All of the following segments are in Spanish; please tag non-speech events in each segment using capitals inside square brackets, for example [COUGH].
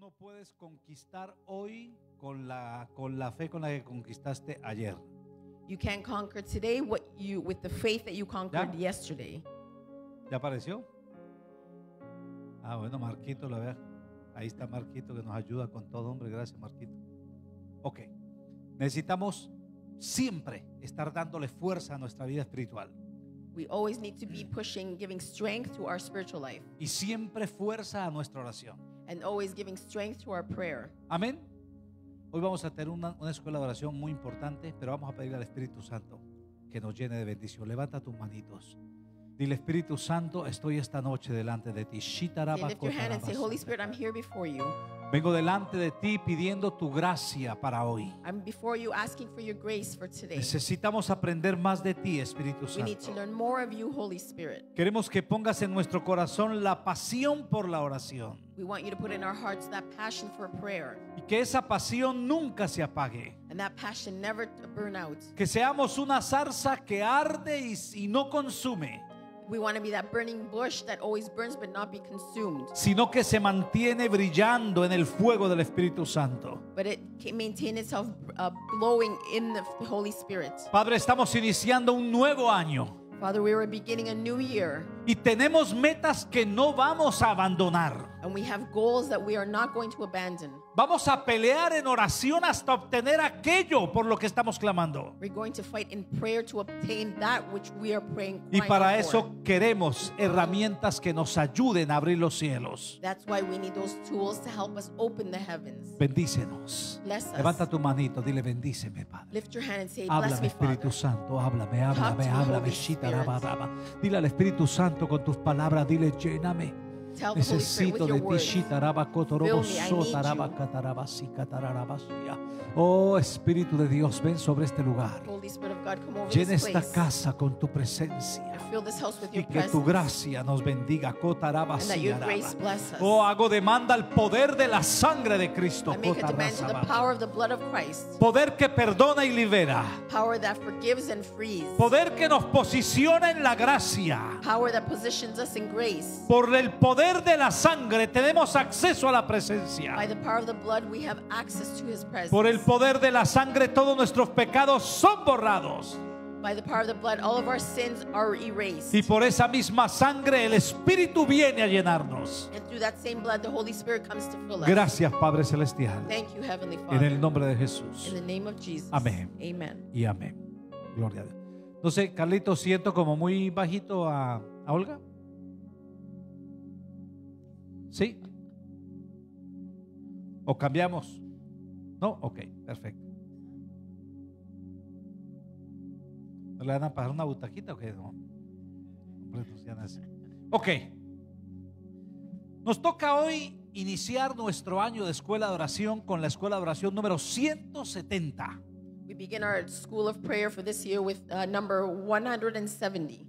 no puedes conquistar hoy con la, con la fe con la que conquistaste ayer. You can't conquer today what you with the faith that you conquered Ya. yesterday. ¿Ya apareció? Ah, bueno, Marquito, la vea. Ahí está Marquito que nos ayuda con todo, hombre. Gracias, Marquito. Ok. Necesitamos siempre estar dándole fuerza a nuestra vida espiritual. We always need to be pushing, giving strength to our spiritual life, Y siempre fuerza a nuestra oración. And always giving strength to our prayer. Amén. Hoy vamos a tener una, una escuela de oración muy importante, pero vamos a pedir al Espíritu Santo que nos llene de bendición. Levanta tus manitos. Dile, Espíritu Santo, estoy esta noche delante de ti. Lift your hand and say, Holy Spirit, I'm here before you. Vengo delante de ti pidiendo tu gracia para hoy. I'm before you asking for your grace for today. Necesitamos aprender más de ti, Espíritu We need to Santo. learn more of you, Holy Spirit. Queremos que pongas en nuestro corazón la pasión por la oración We want you to put in our hearts that passion for prayer, y que esa pasión nunca se apague. and that passion never burn out. Que seamos una zarza que arde y, y no consume, We want to be that burning bush that always burns but not be consumed, sino que se mantiene brillando en el fuego del Espíritu Santo. but it can maintain itself uh, glowing in the Holy Spirit. Padre, estamos iniciando un nuevo año Father, we are beginning a new year, y tenemos metas que no vamos a abandonar. and we have goals that we are not going to abandon. Vamos a pelear en oración hasta obtener aquello por lo que estamos clamando. We're going to fight in prayer to obtain that which we are praying. Y para eso for. queremos herramientas que nos ayuden a abrir los cielos. That's why we need those tools to help us open the heavens. Bendícenos. Bless us. Levanta tu manito, dile bendíceme, Padre. Lift your hand and say, Bless Háblame, me, Espíritu. Santo, háblame, háblame, háblame. Dile al Espíritu Santo con tus palabras, dile, lléname. Necesito de ti. Oh Espíritu de Dios, ven sobre este lugar. Llena esta casa con tu presencia. Y your que tu gracia nos bendiga. Oh, hago demanda al poder de la sangre de Cristo. Poder que perdona y libera. Poder que nos posiciona en la gracia. Por el poder de la sangre tenemos acceso a la presencia. Por el poder de la sangre todos nuestros pecados son borrados. By the power of the blood, all of our sins are erased. Y por esa misma sangre el Espíritu viene a llenarnos. And through that same blood, the Holy Spirit comes to fill us. Gracias Padre Celestial. Thank you, Heavenly En Father. el nombre de Jesús. In the name of Jesus. Amén. Amen. Y amén. Gloria a Dios. No sé, Carlito, siento como muy bajito a, a Olga. ¿Sí? ¿O cambiamos? No, ok, perfecto. ¿No le van a pasar una butaquita o qué? No. Ok. Nos toca hoy iniciar nuestro año de escuela de oración con la escuela de oración número 170. We begin our school of prayer for this year with uh, number 170.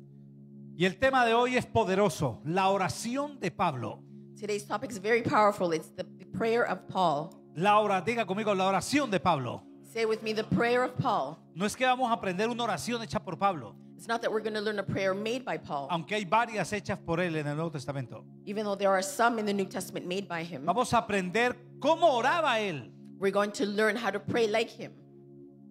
Y el tema de hoy es poderoso, la oración de Pablo. Today's topic is very powerful. It's the prayer of Paul. La ora, diga conmigo, la oración de Pablo. Say with me, the prayer of Paul. No es que vamos a aprender una oración hecha por Pablo, It's not that we're going to learn a prayer made by Paul, aunque hay varias hechas por él en el Nuevo Testamento. even though there are some in the New Testament made by him. Vamos a aprender cómo oraba él, We're going to learn how to pray like him.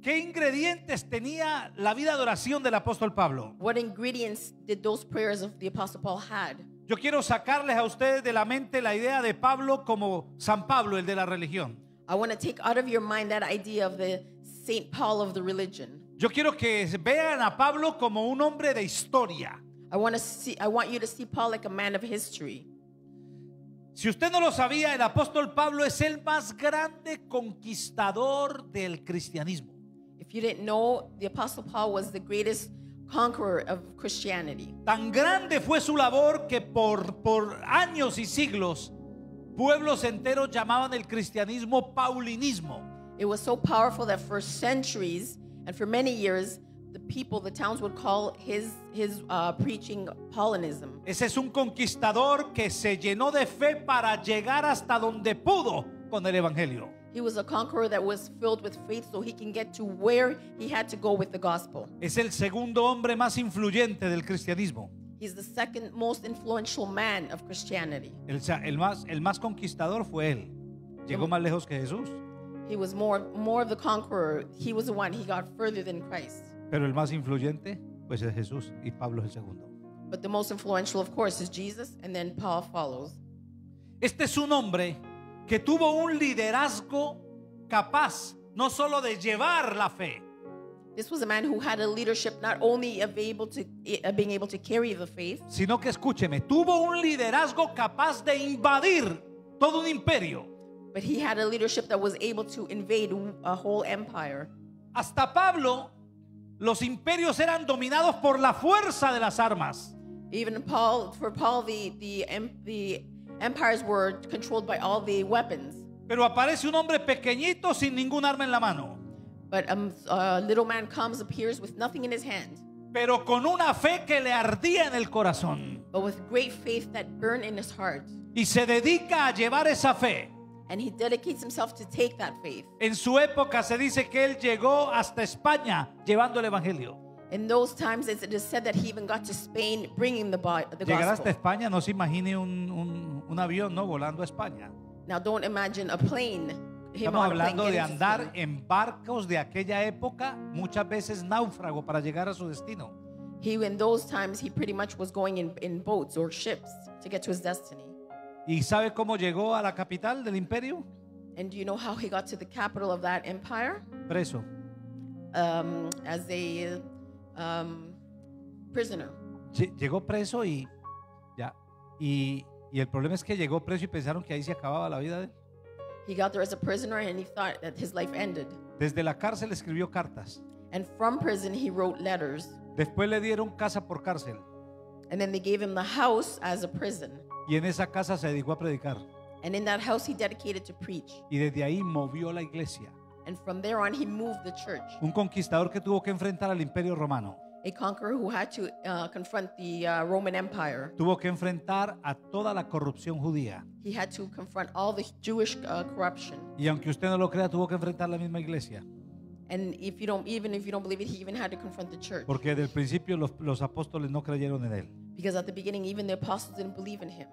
qué ingredientes tenía la vida de oración del apóstol Pablo. What ingredients did those prayers of the Apostle Paul had? Yo quiero sacarles a ustedes de la mente la idea de Pablo como San Pablo, el de la religión. I want to take out of your mind that idea of the Saint Paul of the religion. Yo quiero que vean a Pablo como un hombre de historia. I want to see I want you to see Paul like a man of history. Si usted no lo sabía, el apóstol Pablo es el más grande conquistador del cristianismo. If you didn't know, the Apostle Paul was the greatest conqueror of Christianity. Tan grande fue su labor que por, por años y siglos pueblos enteros llamaban el cristianismo paulinismo. It was so powerful that for centuries and for many years, the people, the towns would call his his uh, preaching Paulinism. Ese es un conquistador que se llenó de fe para llegar hasta donde pudo con el evangelio. He was a conqueror that was filled with faith so he can get to where he had to go with the gospel. Es el segundo hombre más influyente del cristianismo. He's the second most influential man of Christianity. El, el más, el más conquistador fue él. Llegó más lejos que Jesús. He was more more of the conqueror. He was the one. He got further than Christ. Pero el más influyente, pues es Jesús y Pablo es el segundo. But the most influential, of course, is Jesus, and then Paul follows. Este es un hombre que tuvo un liderazgo capaz no solo de llevar la fe, This was a man who had a leadership not only of able to uh, being able to carry the faith, sino que escúcheme, tuvo un liderazgo capaz de invadir todo un imperio. but he had a leadership that was able to invade a whole empire. Hasta Pablo, los imperios eran dominados por la fuerza de las armas. Even Paul, for Paul, the the em- the empires were controlled by all the weapons. Pero aparece un hombre pequeñito sin ningún arma en la mano, But um, a little man comes, appears with nothing in his hand, pero con una fe que le ardía en el corazón. but with great faith that burned in his heart. Y se dedica a llevar esa fe. And he dedicates himself to take that faith. En su época se dice que él llegó hasta España llevando el Evangelio. In those times, it is said that he even got to Spain bringing the, the Llegar hasta gospel. España, no se imagine un, un- un avión ¿no? volando a España. Now, don't imagine a plane. Him Estamos on a plane hablando de getting to andar Spain. en barcos de aquella época, muchas veces náufrago para llegar a su destino. He, in those times, he pretty much was going in, in boats or ships to get to his destiny. ¿Y sabe cómo llegó a la capital del imperio? And do you know how he got to the capital of that empire? Preso. Um, as a um, prisoner. Lle- Llegó preso y ya. Y, y el problema es que llegó preso y pensaron que ahí se acababa la vida de él. He got there as a prisoner and he thought that his life ended. Desde la cárcel escribió cartas. And from prison, he wrote letters. Después le dieron casa por cárcel. And then they gave him the house as a prison. Y en esa casa se dedicó a predicar. And in that house, he dedicated to preach. Y desde ahí movió la iglesia. And from there on, he moved the church. Un conquistador que tuvo que enfrentar al imperio romano. A conqueror who had to uh, confront the uh, Roman Empire. Tuvo que enfrentar a toda la corrupción judía. He had to confront all the Jewish uh, corruption. Y aunque usted no lo crea, tuvo que enfrentar la misma iglesia. And if you don't, even if you don't believe it, he even had to confront the church. Porque desde el principio los, los apóstoles no creyeron en él. Because at the beginning, even the apostles didn't believe in him.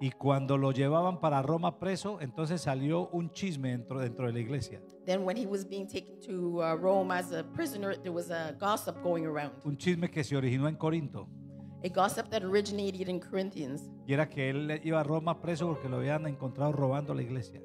Y cuando lo llevaban para Roma preso, entonces salió un chisme dentro, dentro de la iglesia. Then, when he was being taken to uh, Rome as a prisoner, there was a gossip going around. Un chisme que se originó en Corinto. A gossip that originated in Corinthians. Y era que él iba a Roma preso porque lo habían encontrado robando la iglesia.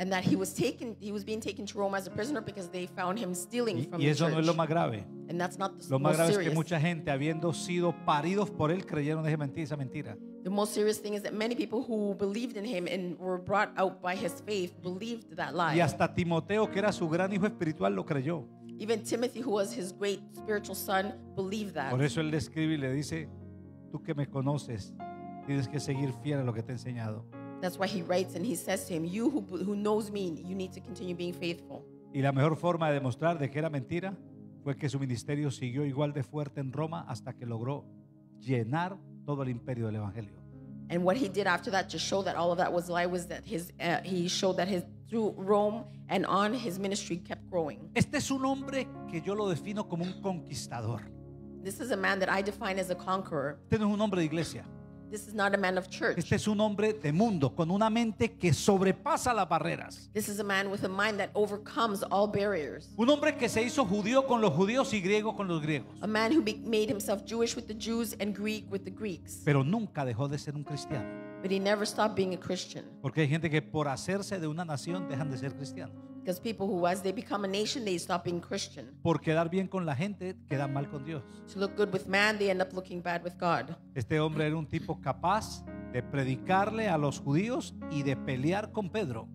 And that he was taken, he was being taken to Rome as a prisoner because they found him stealing Y, from y the eso church. no es lo más grave. and that's not the Lo más grave es serious. que mucha gente, habiendo sido paridos por él, creyeron esa mentira. Esa mentira. The most serious thing is that many people who believed in him and were brought out by his faith believed that lie. Y hasta Timoteo, que era su gran hijo espiritual, lo creyó. Even Timothy, who was his great spiritual son, believed that. Por eso él le escribe y le dice, tú que me conoces, tienes que seguir fiel a lo que te he enseñado. That's why he writes and he says to him, You who, who knows me, you need to continue being faithful. Y la mejor forma de demostrar de que era mentira fue que su ministerio siguió igual de fuerte en Roma hasta que logró llenar todo el imperio del Evangelio. And what he did after that to show that all of that was a lie was that his uh, he showed that his through Rome and on his ministry kept growing. Este es un hombre que yo lo defino como un conquistador. This is a man that I define as a conqueror. Este no es un hombre de iglesia. This is not a man of church. Este es un hombre de mundo con una mente que sobrepasa las barreras. This is a man with a mind that overcomes all barriers. Un hombre que se hizo judío con los judíos y griego con los griegos. A man who made himself Jewish with the Jews and Greek with the Greeks. Pero nunca dejó de ser un cristiano. But he never stopped being a Christian. Porque hay gente que por hacerse de una nación dejan de ser cristianos. Because people who, as they become a nation, they stop being Christian. Por quedar bien con la gente, quedan mal con Dios. To look good with man, they end up looking bad with God. Este hombre era un tipo capaz de predicarle a los judíos y de pelear con Pedro.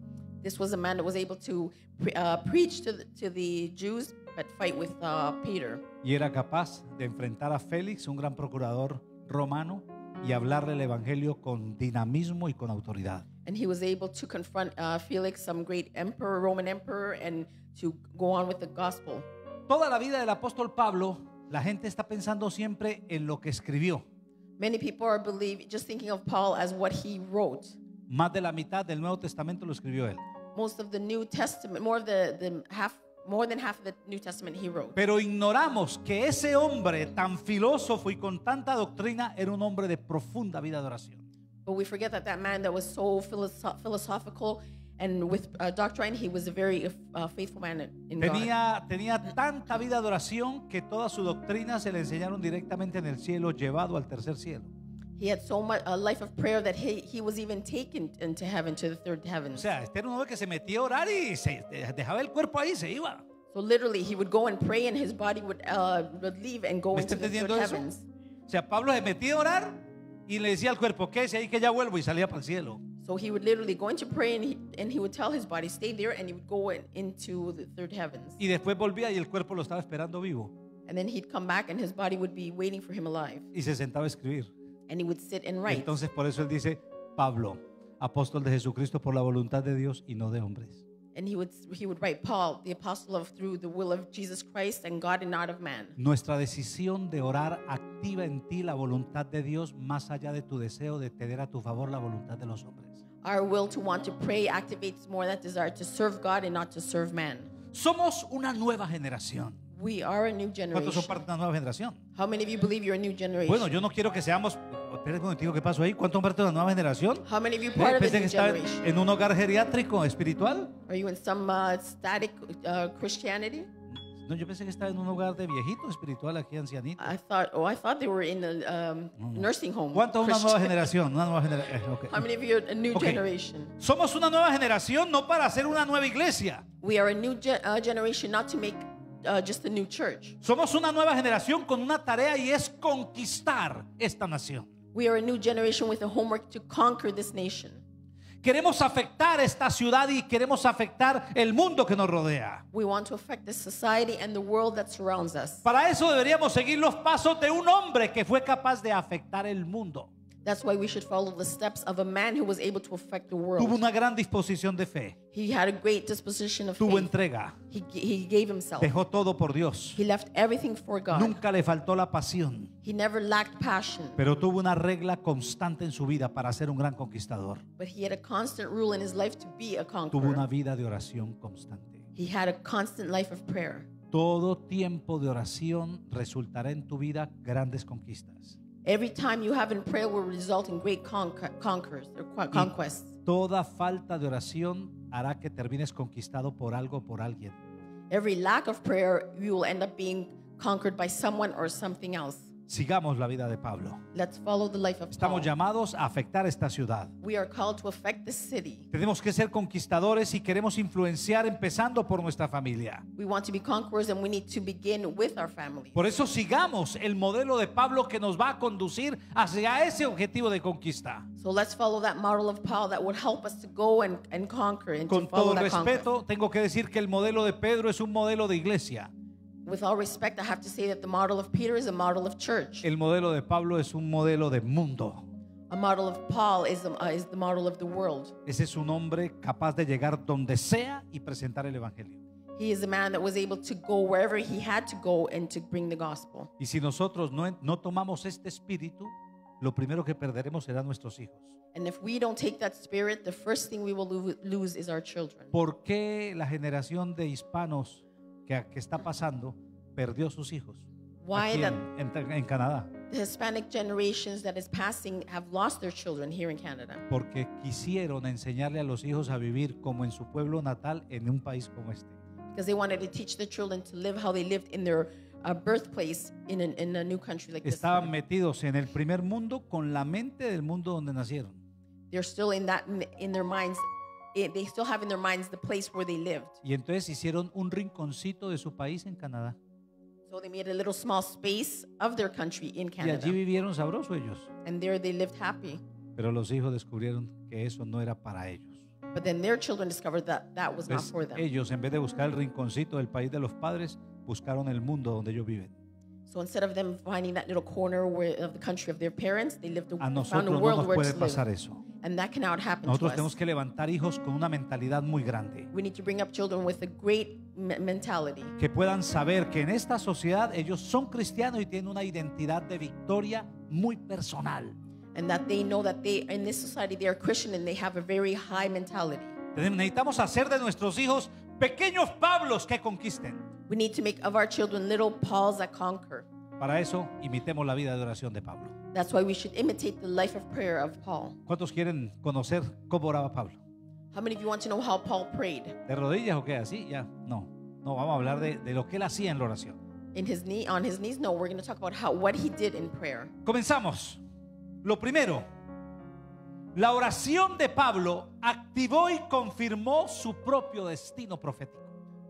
This was a man that was able to uh, preach to the, to the Jews, but fight with uh, Peter. Y era capaz de enfrentar a Félix, un gran procurador romano, y hablarle el evangelio con dinamismo y con autoridad. And he was able to confront uh, Felix, some great emperor, Roman emperor, and to go on with the gospel. Toda la vida del apóstol Pablo, la gente está pensando siempre en lo que escribió. Many people are believe, just thinking of Paul as what he wrote. Más de la mitad del Nuevo Testamento lo escribió él. Most of the New Testament, more of the, the half More than half of the New Testament he wrote. Pero ignoramos que ese hombre tan filósofo y con tanta doctrina era un hombre de profunda vida de oración. But we forget that that man that was so philosoph- philosophical and with uh, doctrine, he was a very uh, faithful man in God. Tenía, tenía tanta vida de oración que toda su doctrina se le enseñaron directamente en el cielo, llevado al tercer cielo. He had so much a life of prayer that he, he was even taken into heaven, to the third heaven. O sea, este era un hombre que se metía a orar y se dejaba el cuerpo ahí y se iba. So literally, he would go and pray, and his body would, uh, would leave and go ¿Me into está the third entendiendo eso? heavens. O sea, Pablo se metía a orar y le decía al cuerpo, ¿qué es ahí que ya vuelvo? Y salía para el cielo. So he would literally go into pray, and he, and he would tell his body, stay there, and he would go in, into the third heavens. Y después volvía y el cuerpo lo estaba esperando vivo. And then he'd come back, and his body would be waiting for him alive. Y se sentaba a escribir. And he would sit and write. entonces por eso él dice, Pablo, apóstol de Jesucristo por la voluntad de Dios y no de hombres. And he would he would write Paul, the apostle of through the will of Jesus Christ and God and not of man. Nuestra decisión de orar activa en ti la voluntad de Dios más allá de tu deseo de tener a tu favor la voluntad de los hombres. Our will to want to pray activates more that desire to serve God and not to serve man. Somos una nueva generación. We are a new ¿Cuántos son generation. parte de una nueva generación? How many of you believe you're a new generation? Bueno, yo no quiero que seamos... Espera un momentito, ¿qué pasó ahí? ¿Cuántos son parte de una nueva generación? How many of you Eh, part of Pensé the que new estaba en, generation? en un hogar geriátrico espiritual. Are you in some uh, static uh, Christianity? No, yo pensé que estaba en un hogar de viejito espiritual aquí, ancianito. I thought, oh, I thought they were in a um, nursing home. ¿Cuántos una nueva Christian. generación? Una nueva generación. How many of you are a new Okay. generation? Somos una nueva generación no para hacer una nueva iglesia. We are a new uh, generation, not to make uh, just a new church. Somos una nueva generación con una tarea y es conquistar esta nación. We are a new generation with a homework to conquer this nation. Queremos afectar esta ciudad y queremos afectar el mundo que nos rodea. We want to affect the society and the world that surrounds us. Para eso deberíamos seguir los pasos de un hombre que fue capaz de afectar el mundo. That's why we should follow the steps of a man who was able to affect the Tuvo world. una gran disposición de fe, He had a great disposition of tuvo faith. entrega, He, he gave himself. dejó todo por Dios. He left everything for God. Nunca le faltó la pasión, He never lacked passion, pero tuvo una regla constante en su vida para ser un gran conquistador. but he had a constant rule in his life to be a Tuvo una conqueror. vida de oración constante. He had a constant life of prayer. Todo tiempo de oración resultará en tu vida grandes conquistas. Every time you have in prayer will result in great conquer- conquers or qu- conquests. Toda falta de oración hará que termines conquistado por algo o por alguien. Every lack of prayer, you will end up being conquered by someone or something else. Sigamos la vida de Pablo. Let's follow the life of Estamos Paul. llamados a afectar esta ciudad. We are called to affect the city. Tenemos que ser conquistadores y queremos influenciar empezando por nuestra familia. We want to be conquerors and we need to begin with our family. Por eso sigamos el modelo de Pablo que nos va a conducir hacia ese objetivo de conquista. So let's follow that model of Paul that would help us to go and, and conquer and Con to follow todo that conquest. respeto, tengo que decir que el modelo de Pedro es un modelo de iglesia. With all respect, I have to say that the model of Peter is a model of church. El modelo de Pablo es un modelo de mundo. A model of Paul is, the- uh, is the model of the world. Ese es un hombre capaz de llegar donde sea y presentar el evangelio. He is a man that was able to go wherever he had to go and to bring the gospel. Y si nosotros no, no tomamos este espíritu, lo primero que perderemos serán nuestros hijos. And if we don't take that spirit, the first thing we will lo- lose is our children. ¿Por qué la generación de hispanos que, que está pasando perdió sus hijos? Why Aquí that en, en- en Canadá. the Hispanic generations that is passing have lost their children here in Canada? Porque quisieron enseñarle a los hijos a vivir como en su pueblo natal en un país como este. Because they wanted to teach their children to live how they lived in their uh, birthplace in, an, in a new country like this. Estaban one. metidos en el primer mundo con la mente del mundo donde nacieron. They're still in that in their minds. Eh, They still have in their minds the place where they lived. Y entonces hicieron un rinconcito de su país en Canadá. So they made a little small space of their country in Y allí Canada. vivieron sabroso ellos. And there they lived happy. Pero los hijos descubrieron que eso no era para ellos. But then their children discovered that that was not Entonces, for them. ellos, en vez de buscar el rinconcito del país de los padres, buscaron el mundo donde ellos viven. So instead of them finding that little corner where, of the country of their parents, they lived a, A found a no world where to pasar live. eso. And that cannot happen to Nosotros us. tenemos que levantar hijos con una mentalidad muy grande. We need to bring up children with a great me- mentality. Que puedan saber que en esta sociedad ellos son cristianos y tienen una identidad de victoria muy personal. And that they know that they, in this society, they are Christian and they have a very high mentality. Necesitamos hacer de nuestros hijos pequeños Pablos que conquisten. We need to make of our children little Pauls that conquer. Para eso, imitemos la vida de oración de Pablo. That's why we should imitate the life of prayer of Paul. ¿Cuántos quieren conocer cómo oraba Pablo? How many of you want to know how Paul prayed? ¿De rodillas o qué? ¿Así? Ya. No. No, vamos a hablar de, de lo que él hacía en la oración. In his knee, on his knees? No, we're going to talk about how what he did in prayer. Comenzamos. Lo primero, la oración de Pablo activó y confirmó su propio destino profético.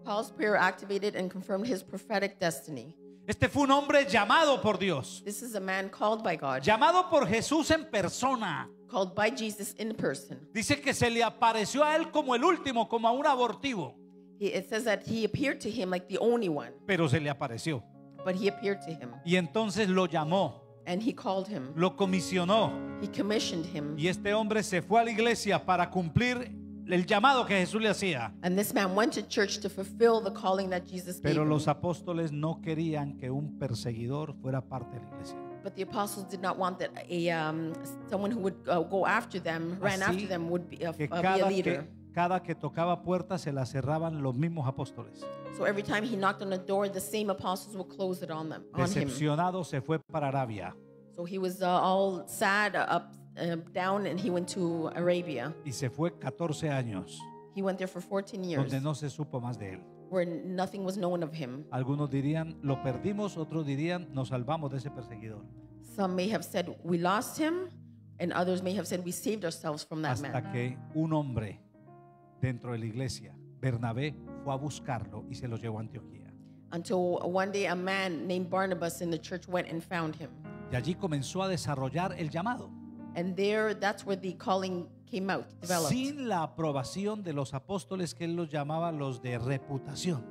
Paul's prayer activated and confirmed his prophetic destiny. Este fue un hombre llamado por Dios, This is a man called by God, llamado por Jesús en persona. called by Jesus in person. Dice que se le apareció a él como el último, como a un abortivo, it says that he appeared to him like the only one, pero se le apareció. but he appeared to him Y entonces lo llamó, and he called him. lo comisionó. He commissioned him. Y este hombre se fue a la iglesia para cumplir el llamado que Jesús le hacía. And this man went to church to fulfill the calling that Jesus gave Pero him. los apóstoles no querían que un perseguidor fuera parte de la iglesia. But the apostles did not want that a um, someone who would uh, go after them, ran Así after them, would be, uh, Que uh, be a cada, leader. que cada que tocaba puertas se la cerraban los mismos apóstoles. So every time he knocked on the door, the same apostles would close it on them, on him. Decepcionado se fue para Arabia So he was uh, all sad, uh, up, uh, down, and he went to Arabia. y se fue 14 años He went there for 14 years, donde no se supo más de él. where nothing was known of him. Algunos dirían, lo perdimos, otros dirían, nos salvamos de ese perseguidor. Some may have said we lost him, and others may have said we saved ourselves from that Hasta man. que un hombre dentro de la iglesia, Bernabé, fue a buscarlo y se lo llevó a Antioquía. Until one day a man named Barnabas in the church went and found him. Y allí comenzó a desarrollar el llamado. And there, that's where the calling came out, developed. Sin la aprobación de los apóstoles que él los llamaba los de reputación.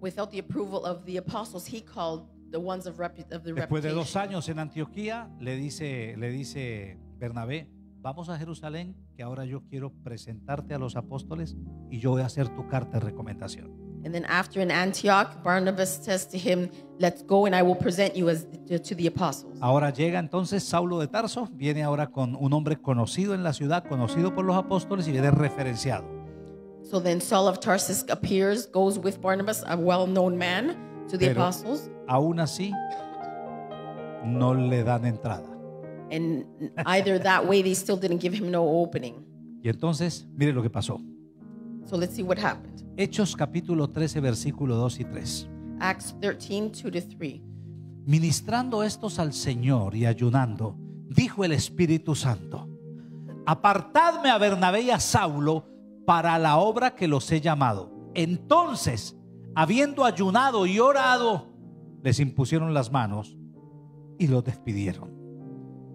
Without the approval of the apostles, he called the ones of, repu- of the Después de dos reputation. años en Antioquía, le dice, le dice Bernabé, vamos a Jerusalén, que ahora yo quiero presentarte a los apóstoles y yo voy a hacer tu carta de recomendación. And then after in Antioch, Barnabas says to him, Let's go and I will present you as to the apostles. Ahora llega entonces Saulo de Tarso, viene ahora con un hombre conocido en la ciudad, conocido por los apóstoles y viene referenciado. So then Saul of Tarsus appears, goes with Barnabas, a well known man, to the Pero- apostles. Aún así, no le dan entrada. And either that way, they still didn't give him no opening. Y entonces, mire lo que pasó. So let's see what happened. Hechos capítulo 13, versículo 2 y 3. Acts 13, 2 to 3. Ministrando estos al Señor y ayunando, dijo el Espíritu Santo, apartadme a Bernabé y a Saulo para la obra que los he llamado. Entonces, habiendo ayunado y orado, les impusieron las manos y los despidieron.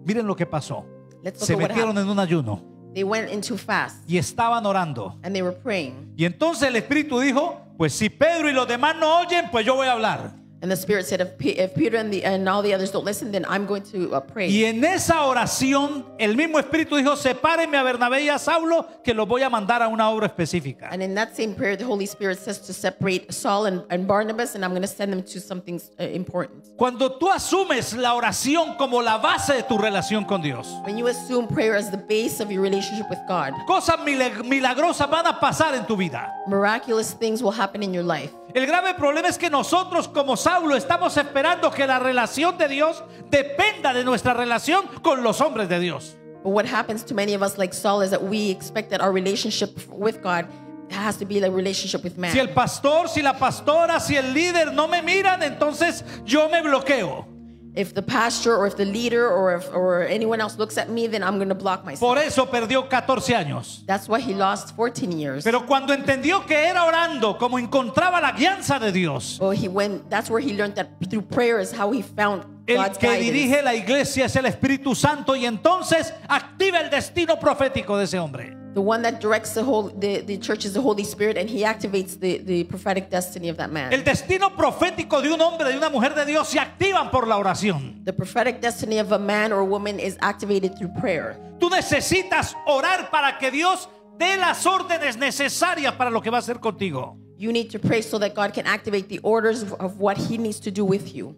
Miren lo que pasó. Se metieron en un ayuno They went into fast y estaban orando. and they were praying. Y entonces el Espíritu dijo, pues si Pedro y los demás no oyen, pues yo voy a hablar. And the Spirit said, if, Pe- if Peter and, the, and all the others don't listen, then I'm going to uh, pray. Y en esa oración, el mismo Espíritu dijo, sepárenme a Bernabé y a Saulo, que los voy a mandar a una obra específica. And in that same prayer, the Holy Spirit says to separate Saul and, and Barnabas, and I'm going to send them to something uh, important. Cuando tú asumes la oración como la base de tu relación con Dios, When you assume prayer as the base of your relationship with God, cosas milag- milagrosas van a pasar en tu vida. miraculous things will happen in your life. El grave problema es que nosotros como Saulo estamos esperando que la relación de Dios dependa de nuestra relación con los hombres de Dios. But what happens to many of us, like Saul, is that we expect that our relationship with God has to be like a relationship with man. Si el pastor, si la pastora, si el líder no me miran, entonces yo me bloqueo. If the pastor or if the leader or if or anyone else looks at me, then I'm going to block myself. Por eso perdió 14 años. That's why he lost 14 years. Pero cuando entendió que era orando como encontraba la guianza de Dios, Well, he went. That's where he learned that through prayer is how he found el God's que guidance. dirige la iglesia es el Espíritu Santo y entonces activa el destino profético de ese hombre. The one that directs the whole the, the church is the Holy Spirit, and he activates the, the prophetic destiny of that man. El destino profético de un hombre, de una mujer de Dios se activan por la oración. the prophetic destiny of a man or woman is activated through prayer. Tú necesitas orar para que Dios dé las órdenes necesarias para lo que va a hacer contigo. You need to pray so that God can activate the orders of, of what He needs to do with you.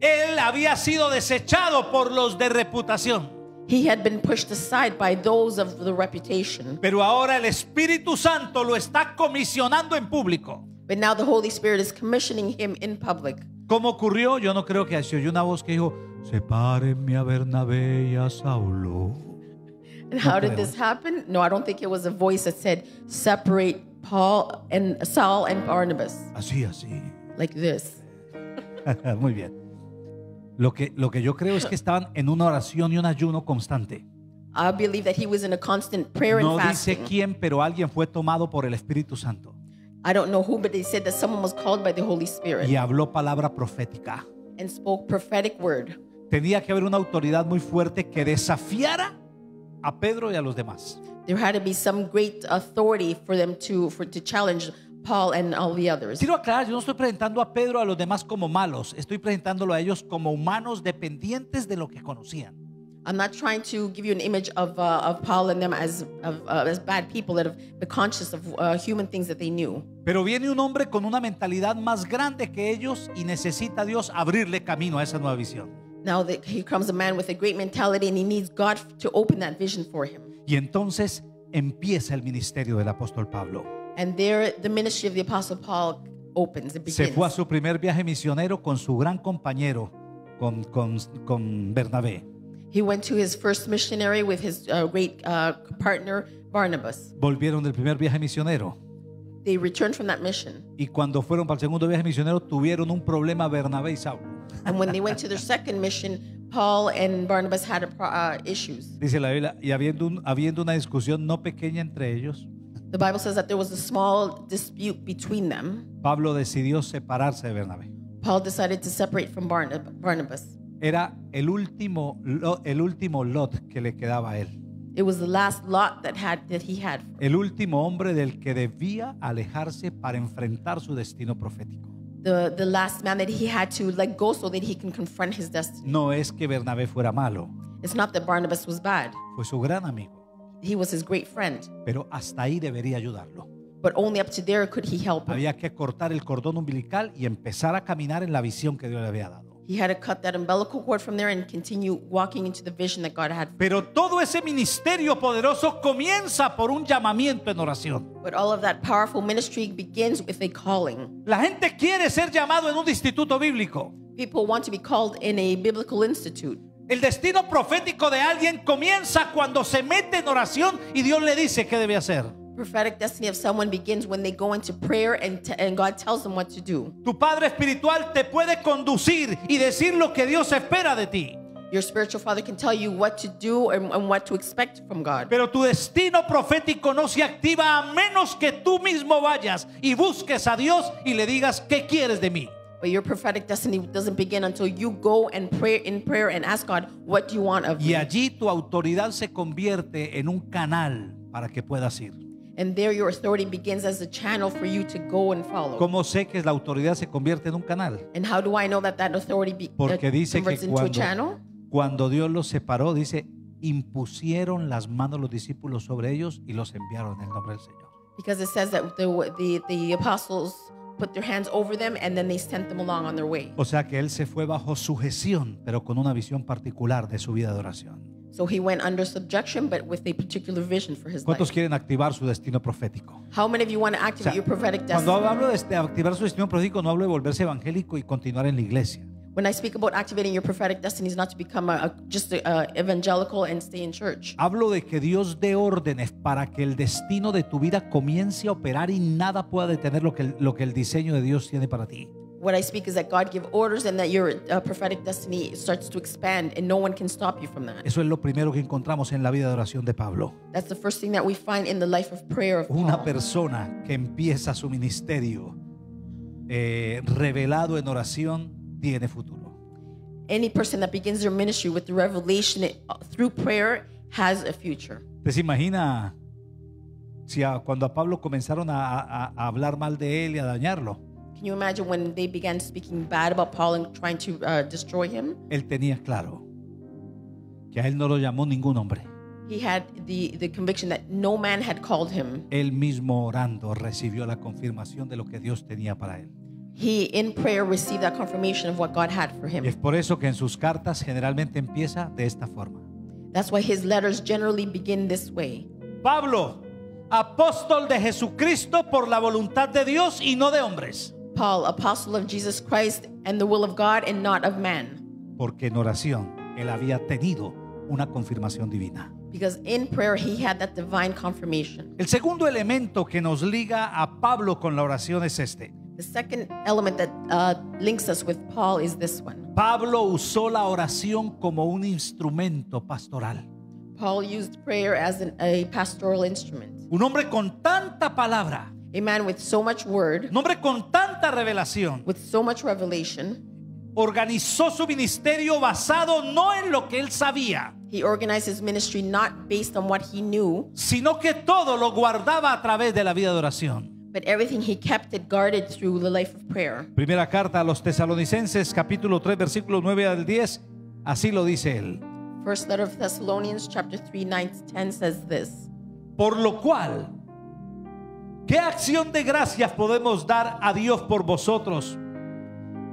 Él había sido desechado por los de reputación. He had been pushed aside by those of the reputation. Pero ahora el Espíritu Santo lo está comisionando en público. But now the Holy Spirit is commissioning him in public. ¿Cómo ocurrió? Yo no creo que se oyó una voz que dijo, sepárenme a Bernabé y a Saulo. And how did this happen? No, I don't think it was a voice that said, separate Paul and Saul and Barnabas Así, así. like this. [LAUGHS] Muy bien. Lo que, lo que yo creo es que estaban en una oración y un ayuno constante. I believe that he was in a constant prayer and No dice fasting. quién, pero alguien fue tomado por el Espíritu Santo I don't know who, but they said that someone was called by the Holy Spirit y habló palabra profética. and spoke prophetic word. Tenía que haber una autoridad muy fuerte que desafiara a Pedro y a los demás. There had to be some great authority for them to for to challenge Paul and all the others. Quiero aclarar, yo no estoy presentando a Pedro a los demás como malos, estoy presentándolo a ellos como humanos dependientes de lo que conocían. I'm not trying to give you an image of uh, of Paul and them as of, uh, as bad people that have been conscious of uh, human things that they knew. Pero viene un hombre con una mentalidad más grande que ellos y necesita Dios abrirle camino a esa nueva visión. Now that here comes a man with a great mentality and he needs God to open that vision for him. Y entonces empieza el ministerio del apóstol Pablo. And there the ministry of the apostle Paul opens. It Se fue a su primer viaje misionero con su gran compañero, con, con, con Bernabé. He went to his first missionary with his uh, great uh, partner Barnabas. Volvieron del primer viaje misionero. They returned from that mission. Y cuando fueron para el segundo viaje misionero tuvieron un problema Bernabé y Saulo. And when they went to their second mission, Paul and Barnabas had a pro- uh, issues. Dice la Biblia, y habiendo, un- habiendo una discusión no pequeña entre ellos, The Bible says that there was a small dispute between them. Pablo decidió separarse de Bernabé. Paul decided to separate from Barnabas. Era el último, el último lot que le quedaba a él. It was the last lot that had that he had. El último hombre del que debía alejarse para enfrentar su destino profético. The, the last man that he had to let go so that he can confront his destiny. No es que Bernabé fuera malo, It's not that Barnabas was bad. fue su gran amigo, He was his great friend. pero hasta ahí debería ayudarlo. But only up to there could he help him. Había que cortar el cordón umbilical y empezar a caminar en la visión que Dios le había dado. He had to cut that umbilical cord from there and continue walking into the vision that God had. Pero todo ese ministerio poderoso comienza por un llamamiento en oración. But all of that powerful ministry begins with a calling. La gente quiere ser llamado en un instituto bíblico. People want to be called in a biblical institute. El destino profético de alguien comienza cuando se mete en oración y Dios le dice qué debe hacer. Prophetic destiny of someone begins when they go into prayer and, and God tells them what to do. Tu Padre Espiritual te puede conducir y decir lo que Dios espera de ti. Your spiritual father can tell you what to do and, and what to expect from God. Pero tu destino profético no se activa a menos que tú mismo vayas y busques a Dios y le digas qué quieres de mí. But your prophetic destiny doesn't begin until you go and pray in prayer and ask God, what do you want of Y me? allí tu autoridad se convierte en un canal para que puedas ir. And there your authority begins as a channel for you to go and follow. ¿Cómo sé que la autoridad se convierte en un canal? And how do I know that that authority be, Porque uh, dice converts que into a cuando, channel? cuando Dios los separó, dice, impusieron las manos los discípulos sobre ellos y los enviaron en el nombre del Señor. Because it says that the, the, the apostles put their hands over them and then they sent them along on their way. O sea que él se fue bajo sujeción, pero con una visión particular de su vida de oración. So he went under subjection, but with a particular vision for his ¿Cuántos life. quieren activar su destino profético? How many of you want to O activate sea, your prophetic cuando destiny? hablo de este- activar su destino profético, no hablo de volverse evangélico y continuar en la iglesia. When I speak about activating your prophetic destiny, is not to become a, a- just a, uh, evangelical and stay in church. Hablo de que Dios dé órdenes para que el destino de tu vida comience a operar y nada pueda detener lo que lo que el diseño de Dios tiene para ti. What I speak is that God give orders and that your uh, prophetic destiny starts to expand and no one can stop you from that. Eso es lo primero que encontramos en la vida de oración de Pablo. That's the first thing that we find in the life of prayer of Una Paul. persona que empieza su ministerio eh, revelado en oración tiene futuro. Any person that begins their ministry with the revelation uh, through prayer has a future. ¿Usted se imagina si a- cuando a Pablo comenzaron a, a- a hablar mal de él y a dañarlo? Can you imagine when they began speaking bad about Paul and trying to uh, destroy him? Él tenía claro que a él no lo llamó ningún hombre. He had the, the conviction that no man had called him. Él mismo orando recibió la confirmación de lo que Dios tenía para él. He, in prayer, received that confirmation of what God had for Y es him. por eso que en sus cartas generalmente empieza de esta forma. That's why his letters generally begin this way. Pablo, apóstol de Jesucristo por la voluntad de Dios y no de hombres. Paul, apostle of Jesus Christ and the will of God and not of man. Porque en oración él había tenido una confirmación divina. Because in prayer he had that divine confirmation. El segundo elemento que nos liga a Pablo con la oración es este. The second element that uh, links us with Paul is this one. Pablo usó la oración como un instrumento pastoral. Paul used prayer as an, a pastoral instrument. Un hombre con tanta palabra, A man with so much word, un hombre con tanta revelación, with so much revelation, organizó su ministerio basado no en lo que él sabía, he organized his ministry not based on what he knew, sino que todo lo guardaba a través de la vida de oración. But everything he kept it guarded through the life of prayer. Primera carta a los tesalonicenses, capítulo 3, versículos 9 al 10, así lo dice él. First letter of Thessalonians chapter 3 9 to 10 says this. Por lo cual, ¿qué acción de gracias podemos dar a Dios por vosotros?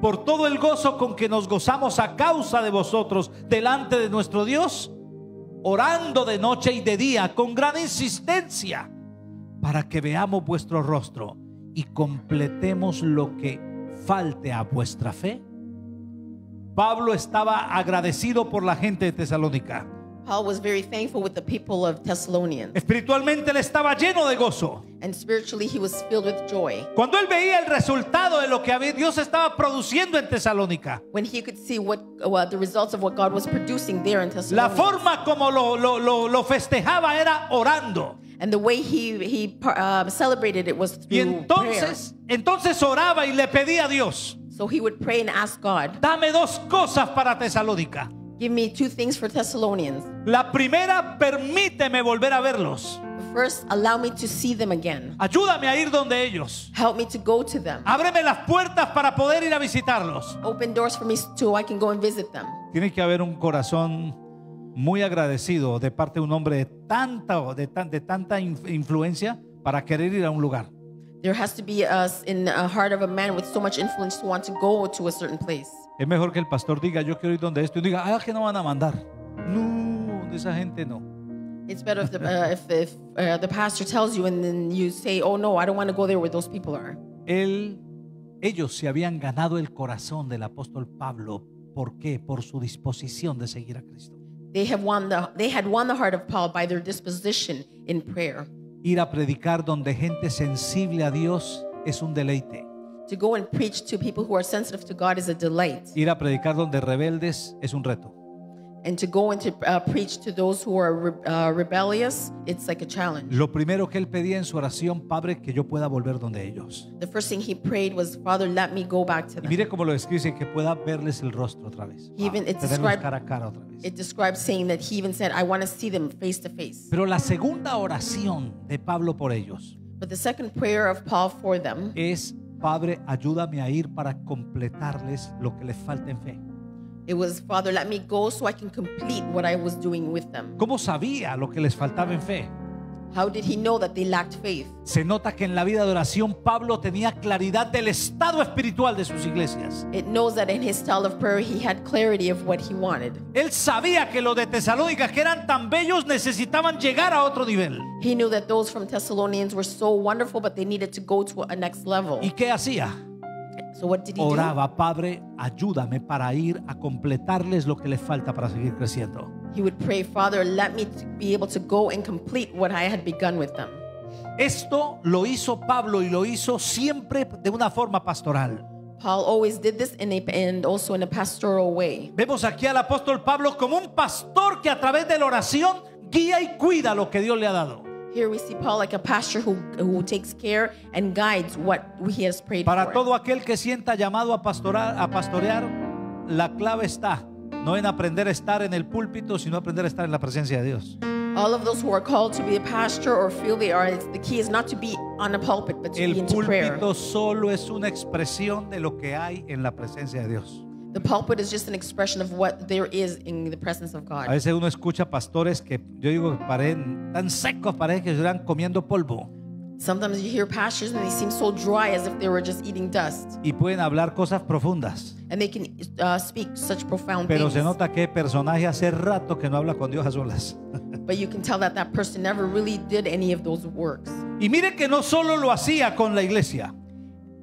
Por todo el gozo con que nos gozamos a causa de vosotros delante de nuestro Dios, orando de noche y de día con gran insistencia, para que veamos vuestro rostro y completemos lo que falte a vuestra fe. Pablo estaba agradecido por la gente de Tesalónica. Paul was very thankful with the people of Thessalonians, Espiritualmente él estaba lleno de gozo. and spiritually he was filled with joy. Cuando él veía el resultado de lo que Dios estaba produciendo en Tesalónica, When he could see what, what the results of what God was producing there in la Thessalonians. forma como lo, lo- lo- lo festejaba era orando. And the way he, he uh, celebrated it was Y through prayer. entonces, entonces oraba y le pedía a Dios, So he would pray and ask God, dame dos cosas para Tesalónica. give me two things for Thessalonians. La primera, permíteme volver a verlos. First, allow me to see them again. Ayúdame a ir donde ellos. Help me to go to them. Ábreme las puertas para poder ir a visitarlos. Open doors for me so I can go and visit them. Tiene que haber un corazón muy agradecido de parte de un hombre de tanta, de tan- de tanta inf- influencia para querer ir a un lugar. There has to be us in a heart of a man with so much influence to want to go to a certain place. Es mejor que el pastor diga, yo quiero ir donde esto, y diga, ah, que no van a mandar. No, de esa gente no. It's better if the, uh, if, if uh, the pastor tells you and then you say, oh no, I don't want to go there where those people are. Él, ellos se habían ganado el corazón del apóstol Pablo. ¿Por qué? Por su disposición de seguir a Cristo. They have won the they had won the heart of Paul by their disposition in prayer. Ir a predicar donde gente sensible a Dios es un deleite. To go and preach to people who are sensitive to God is a delight. Ir a predicar donde rebeldes es un reto. And to go and to uh, preach to those who are re- uh, rebellious, it's like a challenge. Lo primero que él pedía en su oración, Padre, que yo pueda volver donde ellos. The first thing he prayed was, Father, let me go back to Y them. mire cómo lo describe, que pueda verles el rostro otra vez. He even- it described- cara a cara otra vez. It describes saying that he even said, I want to see them face to face. Pero la segunda oración de Pablo por ellos But the second prayer of Paul for them es, Padre, ayúdame a ir para completarles lo que les falta en fe. It was, Father, let me go so I can complete what I was doing with them. ¿Cómo sabía lo que les faltaba en fe? How did he know that they lacked faith? Se nota que en la vida de oración Pablo tenía claridad del estado espiritual de sus iglesias. It knows that in his style of prayer, he had clarity of what he wanted. Él sabía que los de Tesalónica, que eran tan bellos, necesitaban llegar a otro nivel. He knew that those from Thessalonians were so wonderful, but they needed to go to a next level. ¿Y qué hacía? So what did he do? Oraba, Padre, ayúdame para ir a completarles lo que les falta para seguir creciendo. He would pray, Father, let me be able to go and complete what I had begun with them. Esto lo hizo Pablo y lo hizo siempre de una forma pastoral. Paul always did this in a, and also in a pastoral way. Vemos aquí al apóstol Pablo como un pastor que a través de la oración guía y cuida lo que Dios le ha dado. Here we see Paul like a pastor who, who takes care and guides what he has prayed Para for. todo aquel que sienta llamado a pastorar, a pastorear, la clave está no en aprender a estar en el púlpito, sino aprender a estar en la presencia de Dios. All of those who are called to be a pastor or feel they are, the key is not to be on a pulpit, but to be El into prayer. púlpito solo es una expresión de lo que hay en la presencia de Dios. The pulpit is just an expression of what there is in the presence of A God. veces uno escucha pastores que yo digo parecen tan secos, parecen que estuvieran comiendo polvo. Sometimes you hear pastors and they seem so dry as if they were just eating dust. y pueden hablar cosas profundas. And they can uh, speak such profound Pero things. se nota que personaje hace rato que no habla con Dios a solas. [LAUGHS] But you can tell that that person never really did any of those works. Y mire que no solo lo hacía con la iglesia.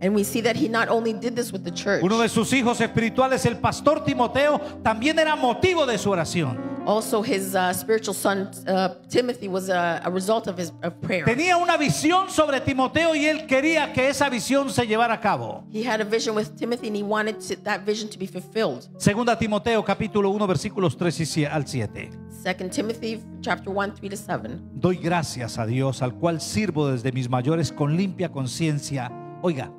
And we see that he not only did this with the church, Uno de sus hijos espirituales, el pastor Timoteo, también era motivo de su oración. also his uh, spiritual son uh, Timothy was a, a result of his of prayer. Tenía una visión sobre Timoteo y él quería que esa visión se llevara a cabo. He had a vision with Timothy and he wanted to, that vision to be fulfilled. Segunda Timoteo capítulo 1 versículos 3 y sie- al 7. 2 Timothy chapter 1, 3 to 7. Doy gracias a Dios al cual sirvo desde mis mayores con limpia conciencia. Oiga,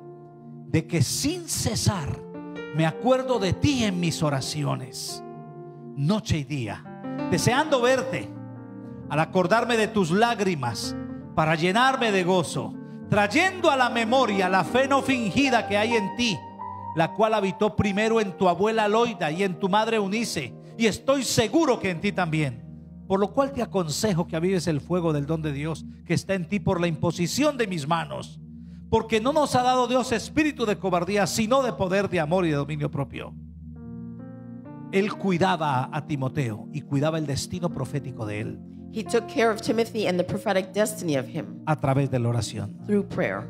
de que sin cesar me acuerdo de ti en mis oraciones, noche y día, deseando verte, al acordarme de tus lágrimas, para llenarme de gozo, trayendo a la memoria la fe no fingida que hay en ti, la cual habitó primero en tu abuela Loida y en tu madre Unice, y estoy seguro que en ti también. Por lo cual te aconsejo que avives el fuego del don de Dios que está en ti por la imposición de mis manos. Porque no nos ha dado Dios espíritu de cobardía, sino de poder, de amor y de dominio propio. Él cuidaba a Timoteo y cuidaba el destino profético de él He took care of Timothy and the prophetic destiny of him a través de la oración. through prayer.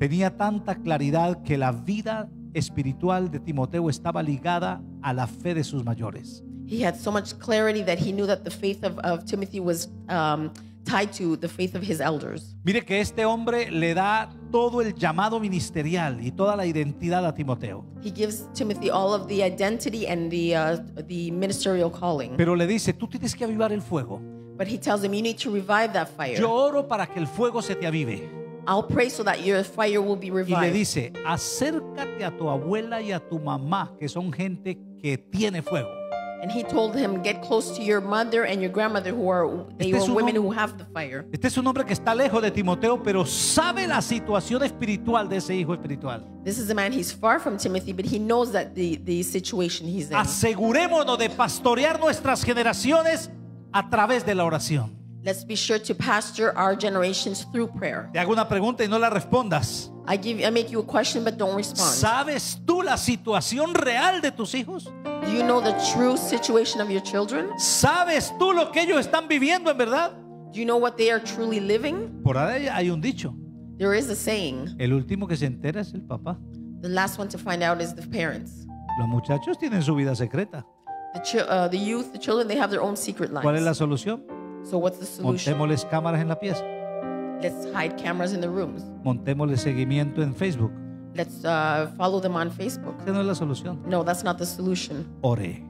Tenía tanta claridad que la vida espiritual de Timoteo estaba ligada a la fe de sus mayores. He had so much clarity that he knew that the faith of, of Timothy was um, tied to the faith of his elders. Mire que este hombre le da todo el llamado ministerial y toda la identidad a Timoteo. He gives Timothy all of the identity and the, uh, the ministerial calling. Pero le dice, tú tienes que avivar el fuego. But he tells him, you need to revive that fire. Yo oro para que el fuego se te avive. I'll pray so that your fire will be Y le revived. dice, acércate a tu abuela y a tu mamá, que son gente que tiene fuego. And he told him, get close to your mother and your grandmother who are they Este women who have the fire. Este es un hombre que está lejos de Timoteo, pero sabe la situación espiritual de ese hijo espiritual. This is a man, he's far from Timothy, but he knows that the, the situation he's in. Asegurémonos de pastorear nuestras generaciones a través de la oración. Let's be sure to pastor our generations through prayer. Te hago una pregunta y no la respondas. I give I make you a question, but don't respond. ¿Sabes tú la situación real de tus hijos? Do you know the true situation of your children? ¿Sabes tú lo que ellos están viviendo en verdad? Do you know what they are truly living? Por ahí hay un dicho. There is a saying. El último que se entera es el papá. The last one to find out is the parents. Los muchachos tienen su vida secreta. The, uh, the youth, the children, they have their own secret ¿Cuál es la lives. solución? So what's the solution? Montémosles cámaras en la pieza. Let's hide cameras in the rooms. Montémosle seguimiento en Facebook. Let's uh, follow them on Facebook. Esa no es la solución. No, that's not the solution. Ore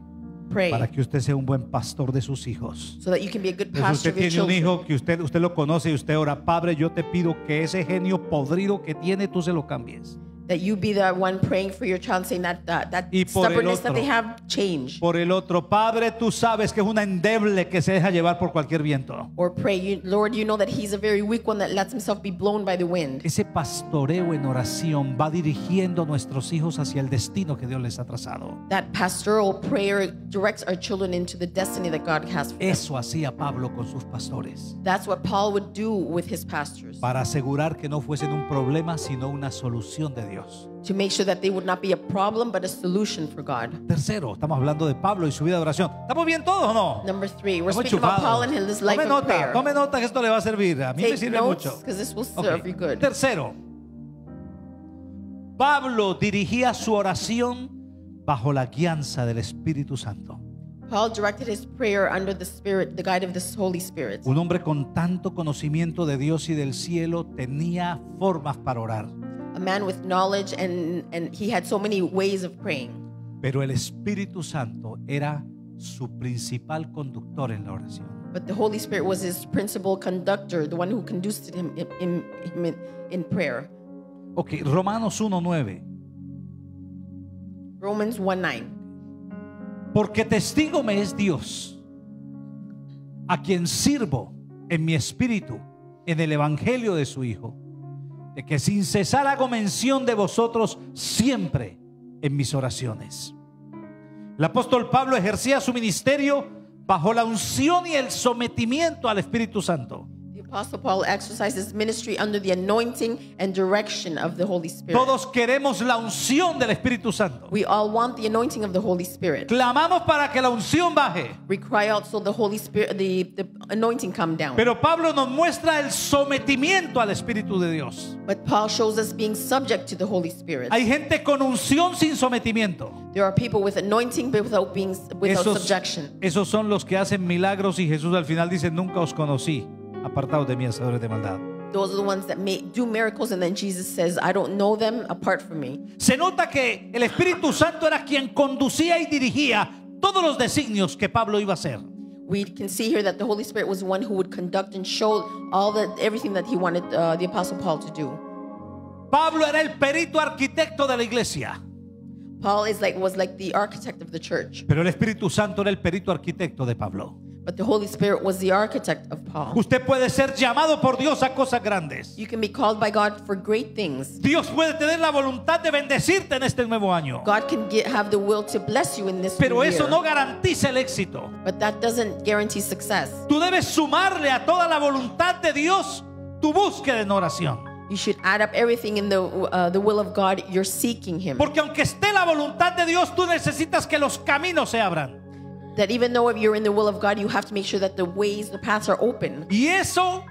Pray para que usted sea un buen pastor de sus hijos. so that you can be a good Si pastor usted of your tiene un children. hijo que usted, usted lo conoce y usted ora, Padre, yo te pido que ese genio podrido que tiene tú se lo cambies. That you be the one praying for your child, saying that that, that Y por el stubbornness that otro. they have change. Por el otro, Padre, tú sabes que es una endeble que se deja llevar por cualquier viento. Or pray, you, Lord, you know that he's a very weak one that lets himself be blown by the wind. Ese pastoreo en oración va dirigiendo a nuestros hijos hacia el destino que Dios les ha trazado. That pastoral prayer directs our children into the destiny that God has for them. Eso hacía Pablo con sus pastores, That's what Paul would do with his pastors para asegurar que no fuesen un problema, sino una solución de Dios. To make sure that they would not be a problem but a solution for God. Tercero, estamos hablando de Pablo y su vida de oración. ¿Estamos bien todos o no? Number three, we're speaking about. Paul and his life Tome of prayer. tome nota que esto le va a servir. A mí me Take sirve notes mucho. because this will serve you good. Tercero, Pablo dirigía su oración bajo la guianza del Espíritu Santo. Paul directed his prayer under the Spirit, the guide of the Holy Spirit. Un hombre con tanto conocimiento de Dios y del cielo tenía formas para orar, A man with knowledge and, and he had so many ways of praying. pero el Espíritu Santo era su principal conductor en la oración. But the Holy Spirit was his principal conductor, the one who conducted him in, in, in, in prayer. Ok, Romanos 1.9. Romans 1 9. Porque testigo me es Dios, a quien sirvo en mi espíritu, en el Evangelio de su Hijo, de que sin cesar hago mención de vosotros siempre en mis oraciones. El apóstol Pablo ejercía su ministerio bajo la unción y el sometimiento al Espíritu Santo. Apostle Paul exercised his ministry under the anointing and direction of the Holy Spirit. Todos queremos la unción del Espíritu Santo. We all want the anointing of the Holy Spirit. Clamamos para que la unción baje. We cry out so the Holy Spirit, the, the anointing come down. Pero Pablo nos muestra el sometimiento al Espíritu de Dios. But Paul shows us being subject to the Holy Spirit. Hay gente con unción sin sometimiento. There are people with anointing but without being without Esos, subjection. esos son los que hacen milagros y Jesús al final dice, nunca os conocí, apartados de mí, hacedores de maldad. Those are the ones that make, do miracles, and then Jesus says, "I don't know them apart from me." Se nota que el Espíritu Santo era quien conducía y dirigía todos los designios que Pablo iba a hacer. We can see here that the Holy Spirit was one who would conduct and show all the everything that he wanted uh, the Apostle Paul to do. Pablo era el perito arquitecto de la iglesia, Paul is like was like the architect of the church, pero el Espíritu Santo era el perito arquitecto de Pablo. But the Holy Spirit was the architect of Paul. Usted puede ser llamado por Dios a cosas grandes. You can be called by God for great things. Dios puede tener la voluntad de bendecirte en este nuevo año, God can get, have the will to bless you in this pero eso year, no garantiza el éxito. but that doesn't guarantee success. Tú debes sumarle a toda la voluntad de Dios tu búsqueda en oración. You should add up everything in the uh, the will of God. You're seeking Him. Porque aunque esté la voluntad de Dios, tú necesitas que los caminos se abran. That even though if you're in the will of God, you have to make sure that the ways, the paths are open. Y eso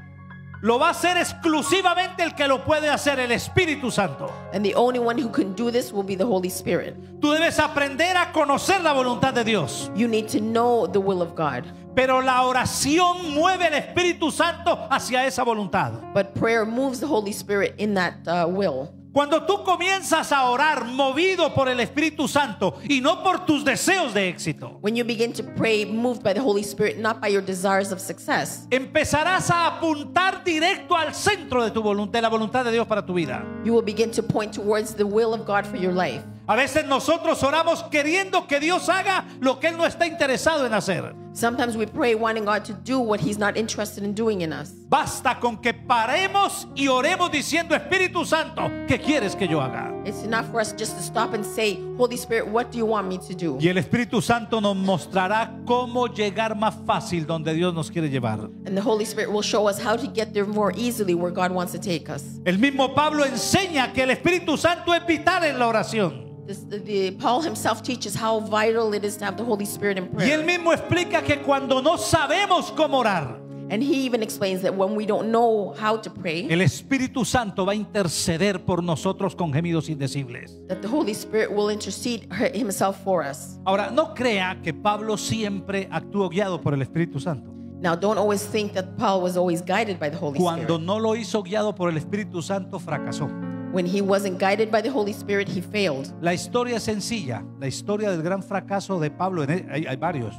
lo va a hacer exclusivamente el que lo puede hacer, el Espíritu Santo. And the only one who can do this will be the Holy Spirit. Tú debes aprender a conocer la voluntad de Dios. You need to know the will of God. Pero la oración mueve al Espíritu Santo hacia esa voluntad. But prayer moves the Holy Spirit in that uh, will. Cuando tú comienzas a orar movido por el Espíritu Santo y no por tus deseos de éxito, When you begin to pray, moved by the Holy Spirit, not by your desires of success, empezarás a apuntar directo al centro de tu voluntad, de la voluntad de Dios para tu vida. you will begin to point towards the will of God for your life. A veces nosotros oramos queriendo que Dios haga lo que Él no está interesado en hacer. Sometimes we pray wanting God to do what He's not interested in doing in us. Basta con que paremos y oremos diciendo, Espíritu Santo, ¿qué quieres que yo haga? It's enough for us just to stop and say, Holy Spirit, what do you want me to do? Y el Espíritu Santo nos mostrará cómo llegar más fácil donde Dios nos quiere llevar. And the Holy Spirit will show us how to get there more easily where God wants to take us. El mismo Pablo enseña que el Espíritu Santo es vital en la oración. This, the, the- Paul himself teaches how vital it is to have the Holy Spirit in Y prayer. él mismo explica que cuando no sabemos cómo orar, And he even explains that when we don't know how to pray, el Espíritu Santo va a interceder por nosotros con gemidos indecibles. that the Holy Spirit will intercede himself for us. Ahora, no crea que Pablo siempre actuó guiado por el Espíritu Santo. Now, don't always think that Paul was always guided by the Holy Cuando Spirit. no lo hizo guiado por el Espíritu Santo, fracasó. When he wasn't guided by the Holy Spirit, he failed. La historia es sencilla. La historia del gran fracaso de Pablo, en- hay, hay varios.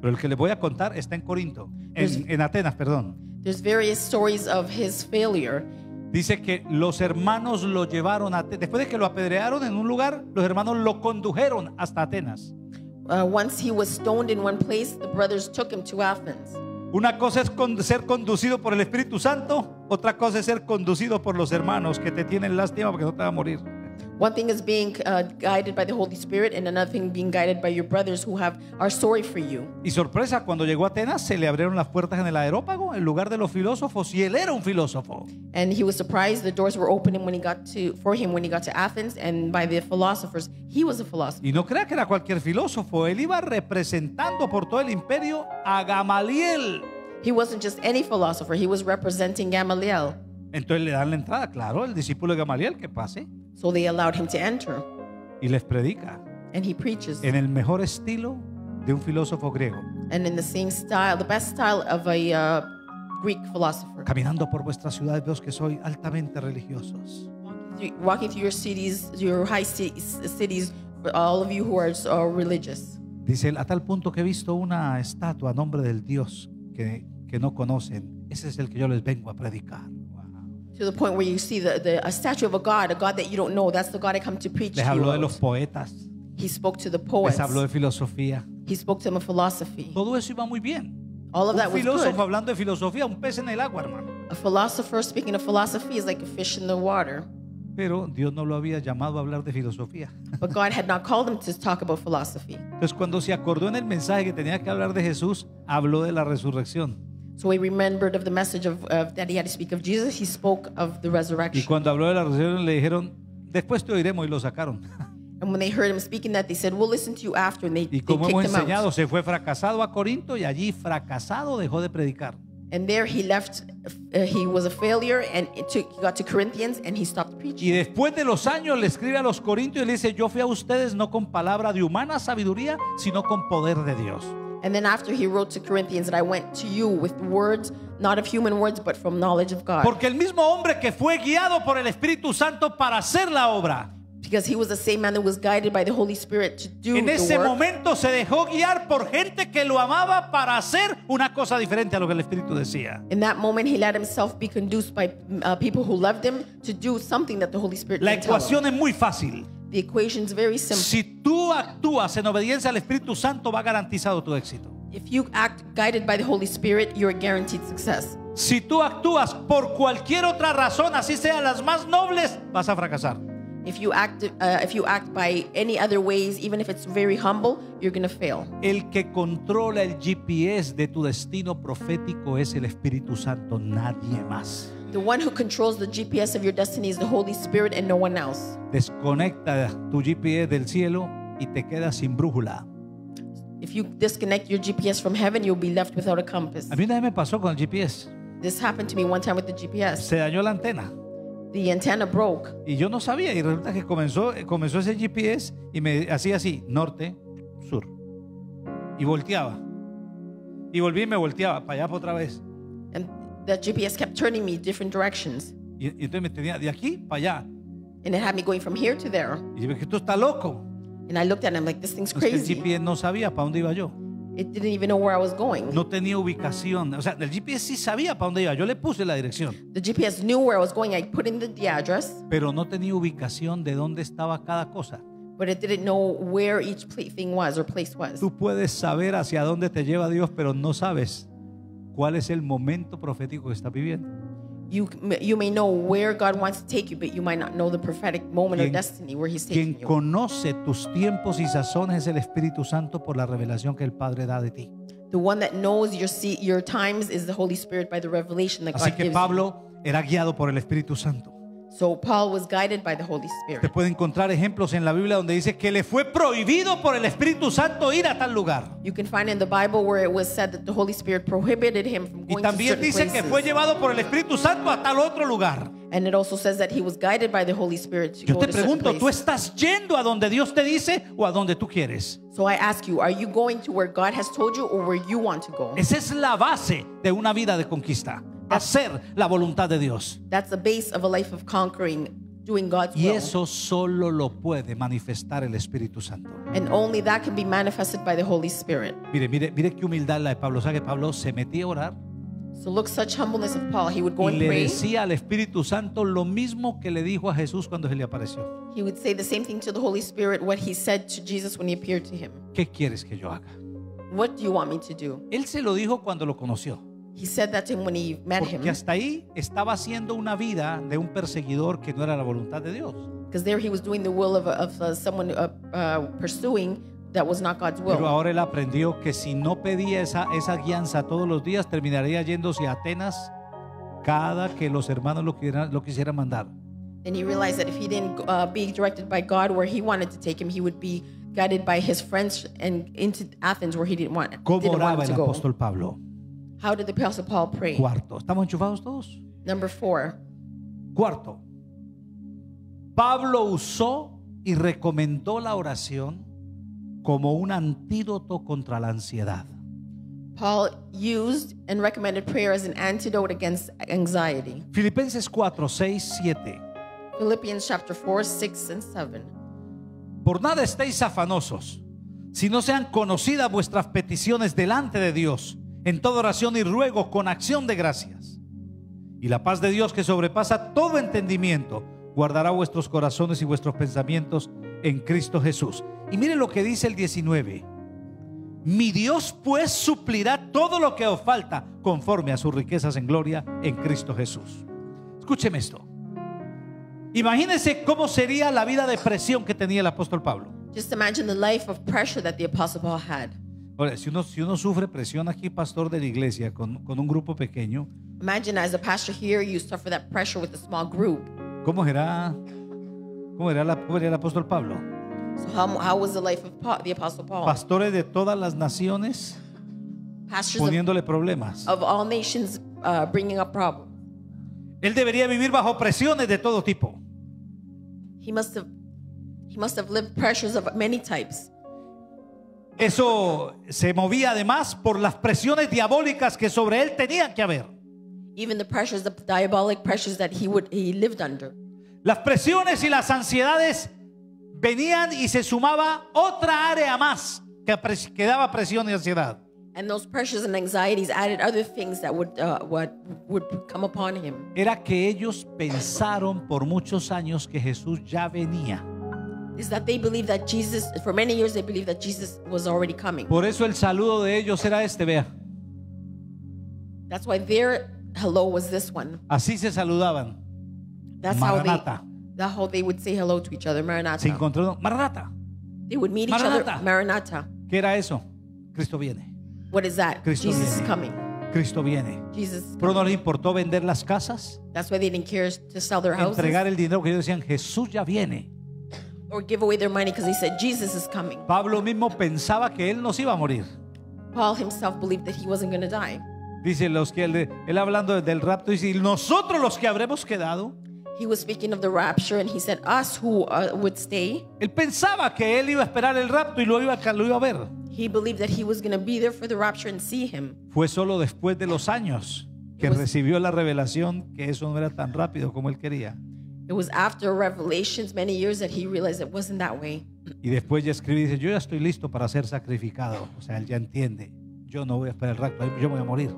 Pero el que les voy a contar está en Corinto, en, en Atenas, perdón. There's various stories of his failure. Dice que los hermanos lo llevaron a Atenas. Después de que lo apedrearon en un lugar, los hermanos lo condujeron hasta Atenas. Uh, once he was stoned in one place, the brothers took him to Athens. Una cosa es ser conducido por el Espíritu Santo, otra cosa es ser conducido por los hermanos que te tienen lástima porque no te va a morir. One thing is being uh, guided by the Holy Spirit, and another thing being guided by your brothers who have are sorry for you. Y sorpresa, cuando llegó a Atenas se le abrieron las puertas en el aerópago, en lugar de los filósofos, y él era un filósofo. And he was surprised the doors were opening when he got to for him when he got to Athens, and by the philosophers, he was a philosopher. Y no crea que era cualquier filósofo, él iba representando por todo el imperio a Gamaliel. He wasn't just any philosopher; he was representing Gamaliel. Entonces le dan la entrada, claro, el discípulo de Gamaliel que pase So they allowed him to enter, y les predica and he preaches. en el mejor estilo de un filósofo griego. and in the same style, the best style of a uh, Greek philosopher. Caminando por vuestras ciudades veo que soy altamente religiosos. Walking through your cities, your high ci- cities, all of you who are uh, religious. Dice él, a tal punto que he visto una estatua a nombre del Dios que, que no conocen. Ese es el que yo les vengo a predicar. To the point where you see the, the, a statue of a God, a God that you don't know. That's the God I come to preach Les habló de los poetas, He spoke to the poets. les habló de filosofía. He spoke to them of philosophy. Todo eso iba muy bien. All of Un that was filósofo good. hablando de filosofía, un pez en el agua, hermano. A philosopher speaking of philosophy is like a fish in the water. Pero Dios no lo había llamado a hablar de filosofía. But God had not called him to talk about philosophy. Entonces cuando se acordó en el mensaje que tenía que hablar de Jesús, habló de la resurrección. So he remembered of the message of, of that he had to speak of Jesus. He spoke of the Y resurrection. cuando habló de la resurrección le dijeron, después te oiremos y lo sacaron. [LAUGHS] And when they heard him speaking that, they said, "We'll listen to you after." And they, Y they como hemos kicked him enseñado, out. se fue fracasado a Corinto y allí fracasado dejó de predicar. And there he left. Uh, he was a failure, and it took, he got to Corinthians, and he stopped preaching. Y después de los años le escribe a los corintios y le dice, yo fui a ustedes no con palabra de humana sabiduría, sino con poder de Dios. And then after he wrote to Corinthians that I went to you with words, not of human words, but from knowledge of God. Porque el mismo hombre que fue guiado por el Espíritu Santo para hacer la obra, Because he was the same man that was guided by the Holy Spirit to do en the work. momento se dejó guiar por gente que lo amaba para hacer una cosa diferente a lo que el Espíritu decía. In that moment, he let himself be conduced by uh, people who loved him to do something that the Holy Spirit La didn't tell him. es muy fácil. The equation's very simple. Si tú actúas en obediencia al Espíritu Santo, va garantizado tu éxito. If you act guided by the Holy Spirit, you're guaranteed success. Si tú actúas por cualquier otra razón, así sean las más nobles, vas a fracasar. If you act, uh, if you act by any other ways, even if it's very humble, you're gonna fail. El que controla el GPS de tu destino profético es el Espíritu Santo, nadie más. The one who controls the GPS of your destiny is the Holy Spirit and no one else. Desconecta tu GPS del cielo y te quedas sin brújula. If you disconnect your GPS from heaven, you'll be left without a compass. A mí una vez me pasó con el GPS. This happened to me one time with the GPS. Se dañó la antena The antenna broke, y yo no sabía y resulta que comenzó, comenzó ese GPS y me hacía así, norte, sur. Y volteaba. Y volví y me volteaba para allá para otra vez. That GPS kept turning me different directions. Y, y entonces me tenía de aquí para allá. And it had me going from here to there. Y yo dije, tú estás loco. And I looked at it and I'm like, this thing's Es que el crazy. GPS no sabía para dónde iba yo. It didn't even know where I was going. No tenía ubicación. O sea, el GPS sí sabía para dónde iba. Yo le puse la dirección. The GPS knew where I was going. I put in the, the address, Pero no tenía ubicación de dónde estaba cada cosa. but it didn't know where each pla- thing was or place was. Tú puedes saber hacia dónde te lleva Dios, pero no sabes cuál es el momento profético que estás viviendo. You, you may know where God wants to take you, but you might not know the prophetic moment or Quien- destiny where He's Quien taking you. conoce tus tiempos y sazones es el Espíritu Santo por la revelación que el Padre da de ti. The one that knows your se- your times is the Holy Spirit by the revelation that Así God que gives you. Pablo era guiado por el Espíritu Santo. So Paul was guided by the Holy Te Spirit. puede encontrar ejemplos en la Biblia donde dice que le fue prohibido por el Espíritu Santo ir a tal lugar. You can find in the Bible where it was said that the Holy Spirit prohibited him from Y going to también certain dice que places. fue llevado por el Espíritu Santo a tal otro lugar. And it also says that he was guided by the Holy Spirit to Yo go te to certain pregunto, ¿tú places. estás yendo a donde Dios te dice o a donde tú quieres? So I ask you, are you going to where God has told you or where you want to go? Esa es la base de una vida de conquista. Hacer la voluntad de Dios. That's the base of a life of conquering, doing God's Y will. eso solo lo puede manifestar el Espíritu Santo. And only that can be manifested by the Holy Spirit. Mire, mire, mire qué humildad la de Pablo. ¿Sabe que Pablo se metía a orar So look, such humbleness of Paul. He would go y and le pray. decía al Espíritu Santo lo mismo que le dijo a Jesús cuando se le apareció? He would say the same thing to the Holy Spirit what he said to Jesus when he appeared to him. ¿Qué quieres que yo haga? What do you want me to do? Él se lo dijo cuando lo conoció. He said that to him when he met him. Porque hasta ahí estaba haciendo una vida de un perseguidor que no era la voluntad de Dios. Because there he was doing the will of, of uh, someone uh, uh, pursuing that was not God's Pero will. ahora él aprendió que si no pedía esa, esa guianza todos los días, terminaría yéndose a Atenas cada que los hermanos lo quisieran, lo quisieran mandar. And he realized that if he didn't uh, be directed by God where he wanted to take him, he would be guided by his friends and into Athens where he didn't want, ¿Cómo didn't want him el to go. apóstol Pablo? How did the Apostle Paul pray? Cuarto, ¿estamos enchufados todos? Number four, Cuarto, Pablo usó y recomendó la oración como un antídoto contra la ansiedad. Paul used and recommended prayer as an antidote against anxiety. Filipenses 4, 6, 7. Philippians chapter 4, 6, and 7. Por nada estéis afanosos, si no sean conocidas vuestras peticiones delante de Dios, en toda oración y ruego con acción de gracias. Y la paz de Dios que sobrepasa todo entendimiento, guardará vuestros corazones y vuestros pensamientos en Cristo Jesús. Y mire lo que dice el 19. Mi Dios pues suplirá todo lo que os falta conforme a sus riquezas en gloria en Cristo Jesús. Escúcheme esto. Imagínense cómo sería la vida de presión que tenía el apóstol Pablo. Just imagine the life of pressure that the Apostle Paul had. Ahora, si uno, si uno sufre presión aquí, pastor de la iglesia, con, con un grupo pequeño, Imagine as a pastor here, you suffer that pressure with a small group. ¿cómo será, cómo era, la, cómo era el apóstol Pablo? So how, how was the life of Paul, the Apostle Paul? Pastores de todas las naciones Pastors of, poniéndole problemas. of all nations uh, bringing up problems. Él debería vivir bajo presiones de todo tipo. He must have he must have lived pressures of many types. Eso se movía además por las presiones diabólicas que sobre él tenían que haber. Even the pressures, the diabolic pressures that he would he lived under. Las presiones y las ansiedades venían y se sumaba otra área más que, que daba presión y ansiedad. And those pressures and anxieties added other things that would uh, what would come upon him. Era que ellos pensaron por muchos años que Jesús ya venía. Is that they believed that Jesus for many years they believed that Jesus was already coming. Por eso el saludo de ellos era este, vea. That's why their hello was this one. Así se saludaban. That's how they that's how they would say hello to each other. Se Maranatha. encontró, Maranata. They would meet each Maranatha. other. Maranatha. ¿Qué era eso? Cristo viene. What is that? Cristo Jesus is viene. coming. Cristo viene. Jesus is Pero no les importó vender las casas, That's why they didn't care to sell their houses entregar el dinero que ellos decían, Jesús ya viene. Or give away their money because they said Jesus is coming. Pablo mismo pensaba que él nos iba a morir. Paul himself believed that he wasn't going to die. Dice los que él, él hablando del rapto, dice, "Y nosotros los que habremos quedado. He was speaking of the rapture and he said, Us who uh, would stay, Él pensaba que él iba a esperar el rapto y lo iba, lo iba a ver. he believed that he was going to be there for the rapture and see him. Fue solo después de los años que was- recibió la revelación que eso no era tan rápido como él quería. It was after revelations, many years, that he realized it wasn't that way. Y después ya escribe y dice, yo ya estoy listo para ser sacrificado. O sea, él ya entiende. Yo no voy a esperar el rapto, yo voy a morir.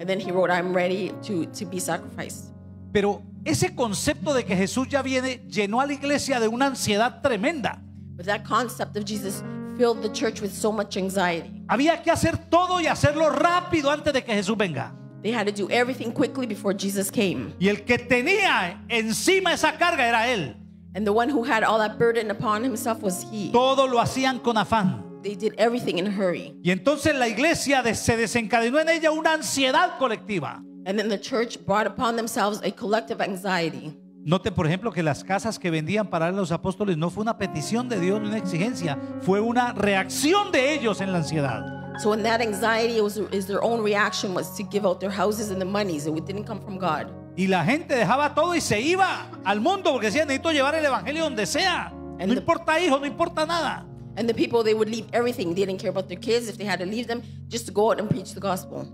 And then he wrote, I'm ready to, to be sacrificed. Pero ese concepto de que Jesús ya viene llenó a la iglesia de una ansiedad tremenda. But that concept of Jesus filled the church with so much anxiety. Había que hacer todo y hacerlo rápido antes de que Jesús venga. They had to do everything quickly before Jesus came. Y el que tenía encima esa carga era él. And the one who had all that burden upon himself was he. Todo lo hacían con afán. They did everything in a hurry. Y entonces la iglesia se desencadenó en ella una ansiedad colectiva. And then the church brought upon themselves a collective anxiety. Note, por ejemplo, que las casas que vendían para los apóstoles no fue una petición de Dios ni una exigencia, fue una reacción de ellos en la ansiedad. So in that anxiety, it was is their own reaction was to give out their houses and the monies. It didn't come from God. Y la gente dejaba todo y se iba al mundo porque decía, necesito llevar el evangelio donde sea. And No the- importa hijo, no importa nada. And the people they would leave everything. They didn't care about their kids if they had to leave them just to go out and preach the gospel.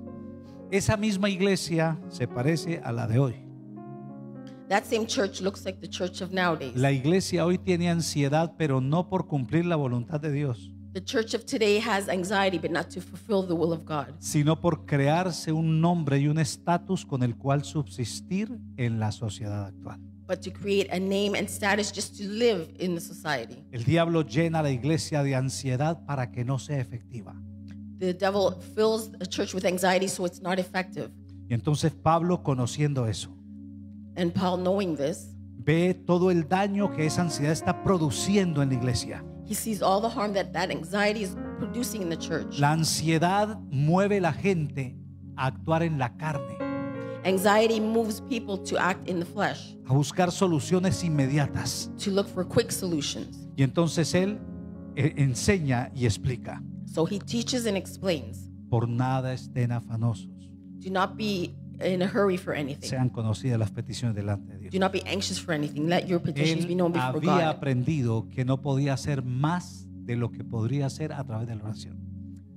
Esa misma iglesia se parece a la de hoy. That same church looks like the church of nowadays. La iglesia hoy tiene ansiedad, pero no por cumplir la voluntad de Dios, the church of today has anxiety, but not to fulfill the will of God, sino por crearse un nombre y un estatus con el cual subsistir en la sociedad actual. but to create a name and status just to live in the society. El diablo llena la iglesia de ansiedad para que no sea efectiva. The devil fills a church with anxiety so it's not effective. Y entonces Pablo, conociendo eso, And Paul, knowing this, ve todo el daño que esa ansiedad está produciendo en la iglesia. He sees all the harm that that anxiety is producing in the church. La ansiedad mueve la gente a actuar en la carne, Anxiety moves people to act in the flesh, a buscar soluciones inmediatas. to look for quick solutions. Y entonces él eh, enseña y explica, So he teaches and explains. por nada estén afanosos, Do not be in a hurry for anything. sean conocidas las peticiones delante de Do Dios. not be anxious for anything. Let your petitions be Él known before había God. aprendido que no podía hacer más de lo que podría hacer a través de la oración.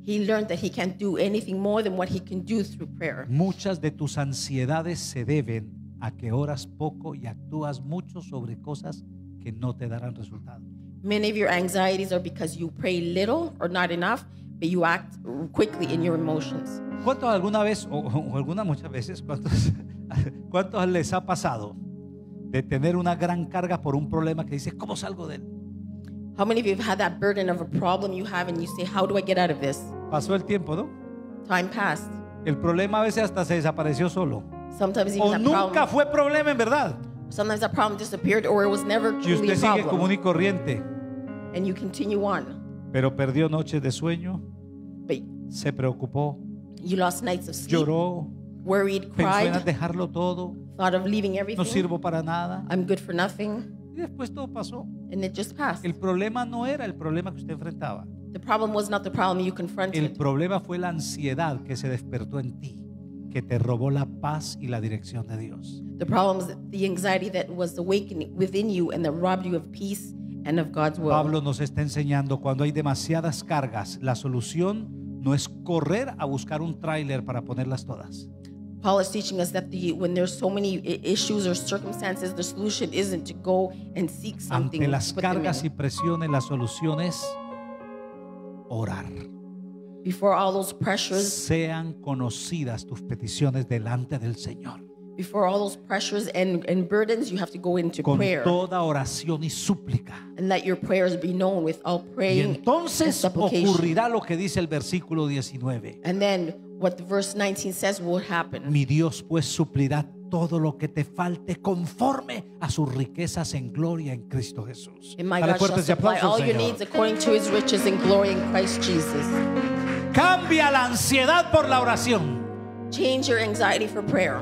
He learned that he can't do anything more than what he can do through prayer. Muchas de tus ansiedades se deben a que oras poco y actúas mucho sobre cosas que no te darán resultado. Many of your anxieties are because you pray little or not enough, but you act quickly in your emotions. ¿Cuántos alguna vez, o, o algunas muchas veces, cuántos, [LAUGHS] cuántos les ha pasado de tener una gran carga por un problema que dices, ¿cómo salgo de él? How many of you have had that burden of a problem you have and you say, How do I get out of this? Pasó el tiempo, ¿no? Time passed. El problema a veces hasta se desapareció solo. Sometimes even O that nunca problem, fue problema en verdad. sometimes that problem disappeared or it was never Y truly usted a sigue problem. común y corriente, And you continue on. pero perdió noches de sueño, se preocupó, You lost nights of sleep, lloró, worried, pensó en cried, dejarlo todo, thought of leaving no everything. sirvo para nada. I'm good for nothing. Y después todo pasó. And it just passed. El problema no era el problema que usted enfrentaba. The problem was not the problem you El confronted. problema fue la ansiedad que se despertó en ti, que te robó la paz y la dirección de Dios. The problem was the anxiety that was awakening within you and that robbed you of peace and of God's will. Pablo nos está enseñando cuando hay demasiadas cargas, la solución no es correr a buscar un tráiler para ponerlas todas. Paul is teaching us that the, when there's so many issues or circumstances, the solution isn't to go and seek something. Ante las cargas y presiones, la solución es orar. Before all those pressures, Sean conocidas tus peticiones delante del Señor. Before all those pressures and, and burdens, you have to go into Con prayer toda oración y súplica. and let your prayers be known with all Y praying and entonces supplication. ocurrirá lo que dice el versículo 19. And then what the verse 19 says will happen. Mi Dios pues suplirá todo lo que te falte conforme a sus riquezas en gloria en Cristo Jesús. And my Dale God shall fuertes supply aplausos, all your Señor. needs according to his riches and glory in Christ Jesus. Cambia la ansiedad por la oración Change your anxiety for prayer.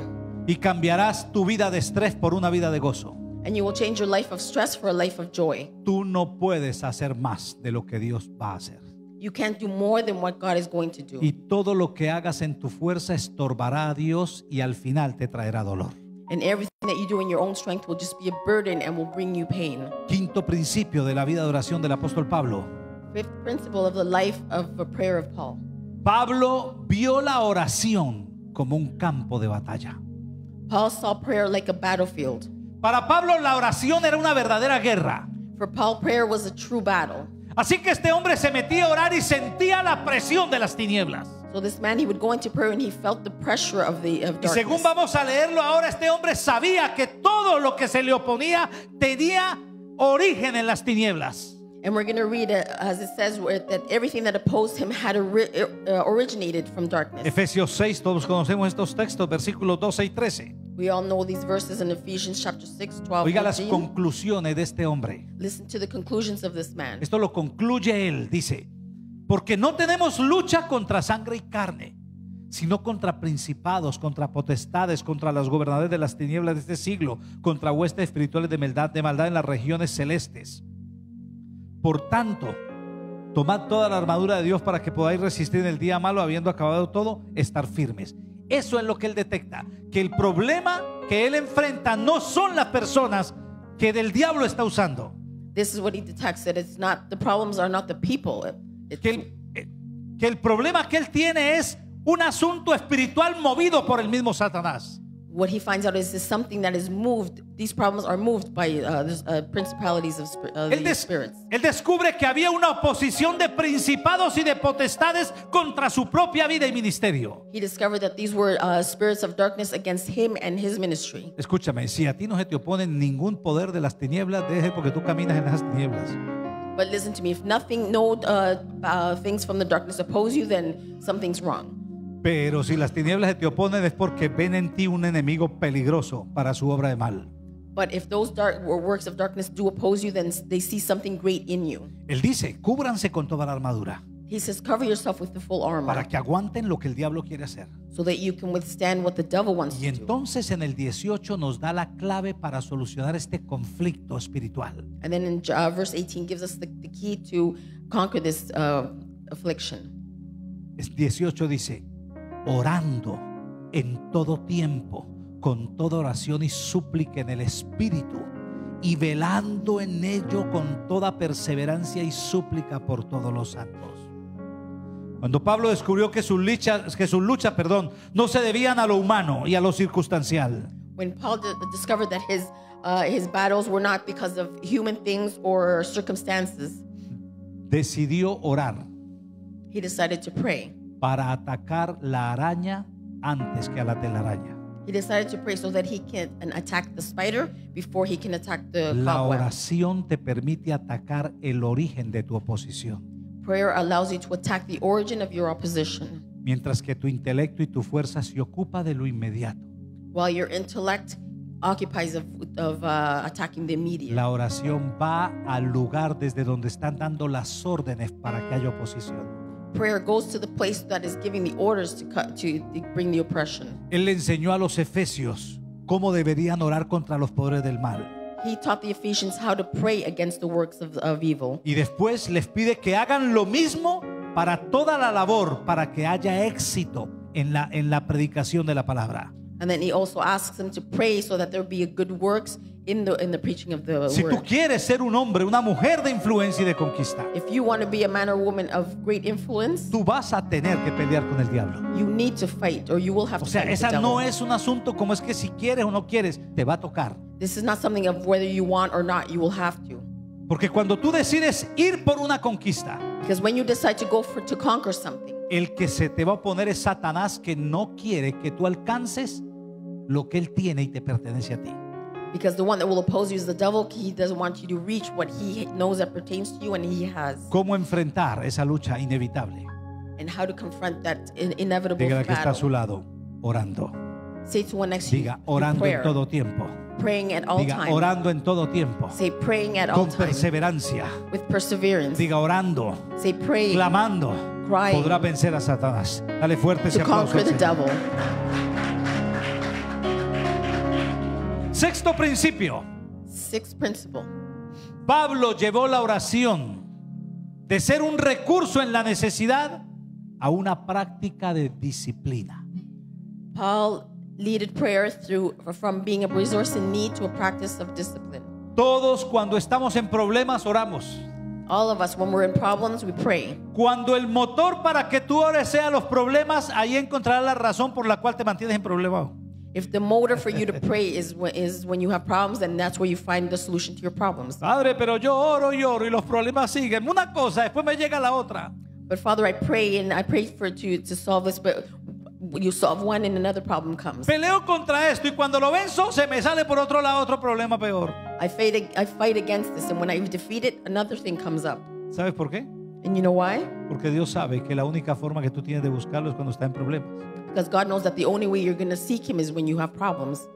Y cambiarás tu vida de estrés por una vida de gozo. And you will change your life of stress for a life of joy. Tú no puedes hacer más de lo que Dios va a hacer. You can't do more than what God is going to do. Y todo lo que hagas en tu fuerza estorbará a Dios y al final te traerá dolor. And everything that you do in your own strength will just be a burden and will bring you pain. Quinto principio de la vida de oración del apóstol Pablo. Fifth principle of the life of a prayer of Paul. Pablo vio la oración como un campo de batalla. Paul saw prayer like a battlefield. Para Pablo la oración era una verdadera guerra. For Paul, prayer was a true battle. Así que este hombre se metía a orar y sentía la presión de las tinieblas. So this man, he would go into prayer and he felt the pressure of the of Y según darkness. vamos a leerlo ahora, este hombre sabía que todo lo que se le oponía tenía origen en las tinieblas. And we're going to read it as it says that everything that opposed him had ori- uh, originated from darkness. Efesios 6, todos conocemos estos textos, versículos 12 y 13. We all know these verses in Ephesians chapter 6, 12, Oiga las 14. conclusiones de este hombre. Listen to the conclusions of this man. Esto lo concluye él, dice, porque no tenemos lucha contra sangre y carne, sino contra principados, contra potestades, contra los gobernadores de las tinieblas de este siglo, contra huestes espirituales de maldad, de maldad en las regiones celestes. Por tanto, tomad toda la armadura de Dios para que podáis resistir en el día malo, habiendo acabado todo, estar firmes. Eso es lo que él detecta, que el problema que él enfrenta no son las personas que del diablo está usando. This is what he detects that it's not the problems are not the people. It's, que el, eh, que el problema que él tiene es un asunto espiritual movido por el mismo Satanás. What he finds out is, is something that is moved. These problems are moved by uh, this, uh, principalities of uh, Él, the des- spirits. él descubre que había una oposición de principados y de potestades contra su propia vida y ministerio. He discovered that these were uh, spirits of darkness against him and his ministry. Escúchame, si a ti no se te opone ningún poder de las tinieblas, deje porque tú caminas en las tinieblas. But listen to me, if nothing, no uh, uh, things from the darkness oppose you, then something's wrong. Pero si las tinieblas se te oponen es porque ven en ti un enemigo peligroso para su obra de mal. But if those dark or works of darkness do oppose you, then they see something great in you. Él dice, cúbranse con toda la armadura He says, cover yourself with the full armor para que aguanten lo que el diablo quiere hacer. so that you can withstand what the devil wants Y to do. entonces en el 18 nos da la clave para solucionar este conflicto espiritual. And then in uh, verse 18 gives us the, the key to conquer this uh, affliction. Es 18 dice, orando en todo tiempo, con toda oración y súplica en el Espíritu, y velando en ello con toda perseverancia y súplica por todos los santos. Cuando Pablo descubrió que sus luchas, que sus luchas, perdón, no se debían a lo humano y a lo circunstancial, When Paul di- discovered that his, uh, his battles were not because of human things or circumstances, decidió orar he decided to pray. Para atacar la araña antes que a la telaraña. He decided to pray so that he can attack the spider before he can attack the La cobweb. oración te permite atacar el origen de tu oposición, Prayer allows you to attack the origin of your opposition, mientras que tu intelecto y tu fuerza se ocupa de lo inmediato. while your intellect occupies of, of uh, attacking the immediate. La oración va al lugar desde donde están dando las órdenes para que haya oposición. Prayer goes to the place that is giving the orders to cut to bring the oppression. Él le enseñó a los efesios cómo deberían orar contra los poderes del mal. He taught the Ephesians how to pray against the works of, of evil. Y después les pide que hagan lo mismo para toda la labor, para que haya éxito en la, en la predicación de la palabra. And then he also asks them to pray so that there be good works in the in the preaching of the Si tú word. quieres ser un hombre, una mujer de influencia y de conquista, If you want to be a man or woman of great influence, tú vas a tener que pelear con el diablo. you need to fight or you will have O to sea, fight the esa devil. no es un asunto como es que si quieres o no quieres, te va a tocar. This is not something of whether you want or not, you will have to. Porque cuando tú decides ir por una conquista, Because when you decide to go for to conquer something, el que se te va a oponer es Satanás que no quiere que tú alcances lo que él tiene y te pertenece a ti. because the one that will oppose you is the devil, he doesn't want you to reach what he knows that pertains to you and he has. ¿Cómo enfrentar esa lucha inevitable? And how to confront that in- inevitable Diga que está a su lado, orando. Say to one next to you, Diga, orando en todo tiempo. praying at all Diga, times. orando en todo tiempo. Say praying at all Con perseverancia. with perseverance. Diga, orando, Say praying clamando. Crying. Podrá vencer a Satanás. Dale fuerte ese to aplauso. conquer al the devil. Sexto principio. Sixth principle. Pablo llevó la oración de ser un recurso en la necesidad a una práctica de disciplina. Paul leaded prayer through from being a resource in need to a practice of discipline. Todos cuando estamos en problemas oramos. All of us, when we're in problems, we pray. Cuando el motor para que tú ores sea los problemas, ahí encontrarás la razón por la cual te mantienes en problema. If the motive for you to pray is when, is when you have problems, then that's where you find the solution to your problems. Padre, pero yo oro y oro y los problemas siguen. Una cosa, después me llega la otra. But Father, I pray and I pray for to to solve this, but you solve one and another problem comes. Peleo contra esto y cuando lo venzo se me sale por otro lado otro problema peor. I fight I fight against this, and when I defeat it, another thing comes up. ¿Sabes por qué? And you know why? Porque Dios sabe que la única forma que tú tienes de buscarlo es cuando está en problemas. Because God knows that the only way you're going to seek Him is when you have problems.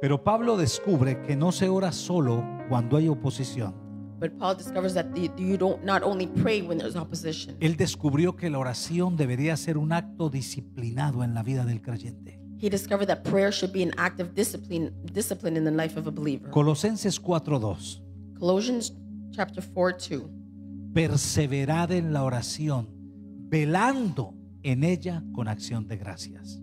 Pero Pablo descubre que no se ora solo cuando hay oposición. But Paul discovers that the, you don't not only pray when there's opposition. Él descubrió que la oración debería ser un acto disciplinado en la vida del creyente. He discovered that prayer should be an act of discipline, discipline in the life of a believer. Colosenses 4:2. Colossians chapter 4, 2. Perseverad en la oración, velando en ella con acción de gracias.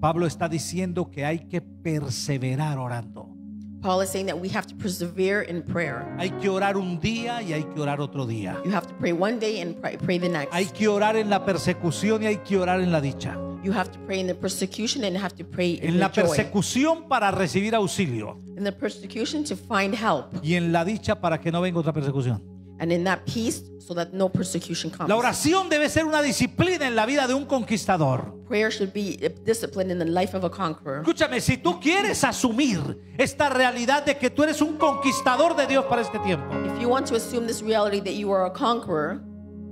Pablo está diciendo que hay que perseverar orando. Paul is saying that we have to persevere in prayer. Hay que orar un día y hay que orar otro día. You have to pray one day and pray, pray the next. Hay que orar en la persecución y hay que orar en la dicha. you have to pray in the persecution and have to pray in En the la joy. persecución para recibir auxilio In the persecution to find help. y en la dicha para que no venga otra persecución. And in that peace so that no persecution comes. La oración debe ser una disciplina en la vida de un conquistador. Prayer should be a discipline in the life of a conqueror. Escúchame, si tú quieres asumir esta realidad de que tú eres un conquistador de Dios para este tiempo, If you want to assume this reality that you are a conqueror,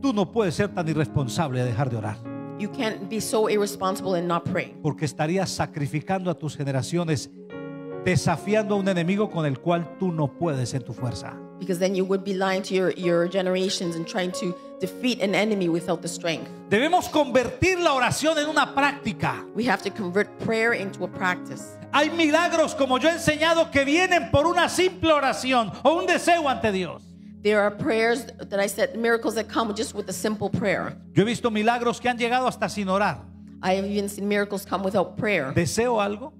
tú no puedes ser tan irresponsable de dejar de orar, you can't be so irresponsible and not pray. porque estarías sacrificando a tus generaciones, desafiando a un enemigo con el cual tú no puedes en tu fuerza. Because then you would be lying to your, your generations and trying to defeat an enemy without the strength. Debemos convertir la oración en una práctica. We have to convert prayer into a practice. Hay milagros, como yo he enseñado, que vienen por una simple oración o un deseo ante Dios. There are prayers that I said, miracles that come just with a simple prayer. Yo he visto milagros que han llegado hasta sin orar. I have even seen miracles come without prayer. ¿Deseo algo?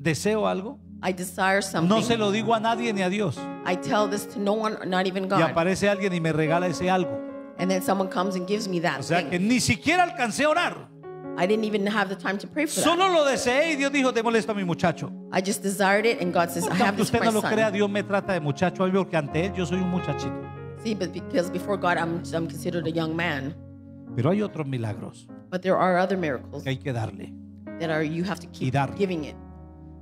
¿Deseo algo? I desire No se something. lo digo a nadie ni a Dios. I tell this to no one, not even Y God. aparece alguien y me regala ese algo. And then someone comes and gives me that O sea que thing. ni siquiera alcancé a orar. I didn't even have the time to pray for that. Solo lo deseé y Dios dijo, te molesto a mi muchacho. I just desired it, and God says, I Porque have aunque this for usted my no lo crea. Dios me trata de muchacho a mí porque ante Él yo soy un muchachito. See, but because before God, I'm, I'm considered a young man. Pero hay otros milagros But there are other miracles que hay que darle that are you have to Y keep dar. giving it,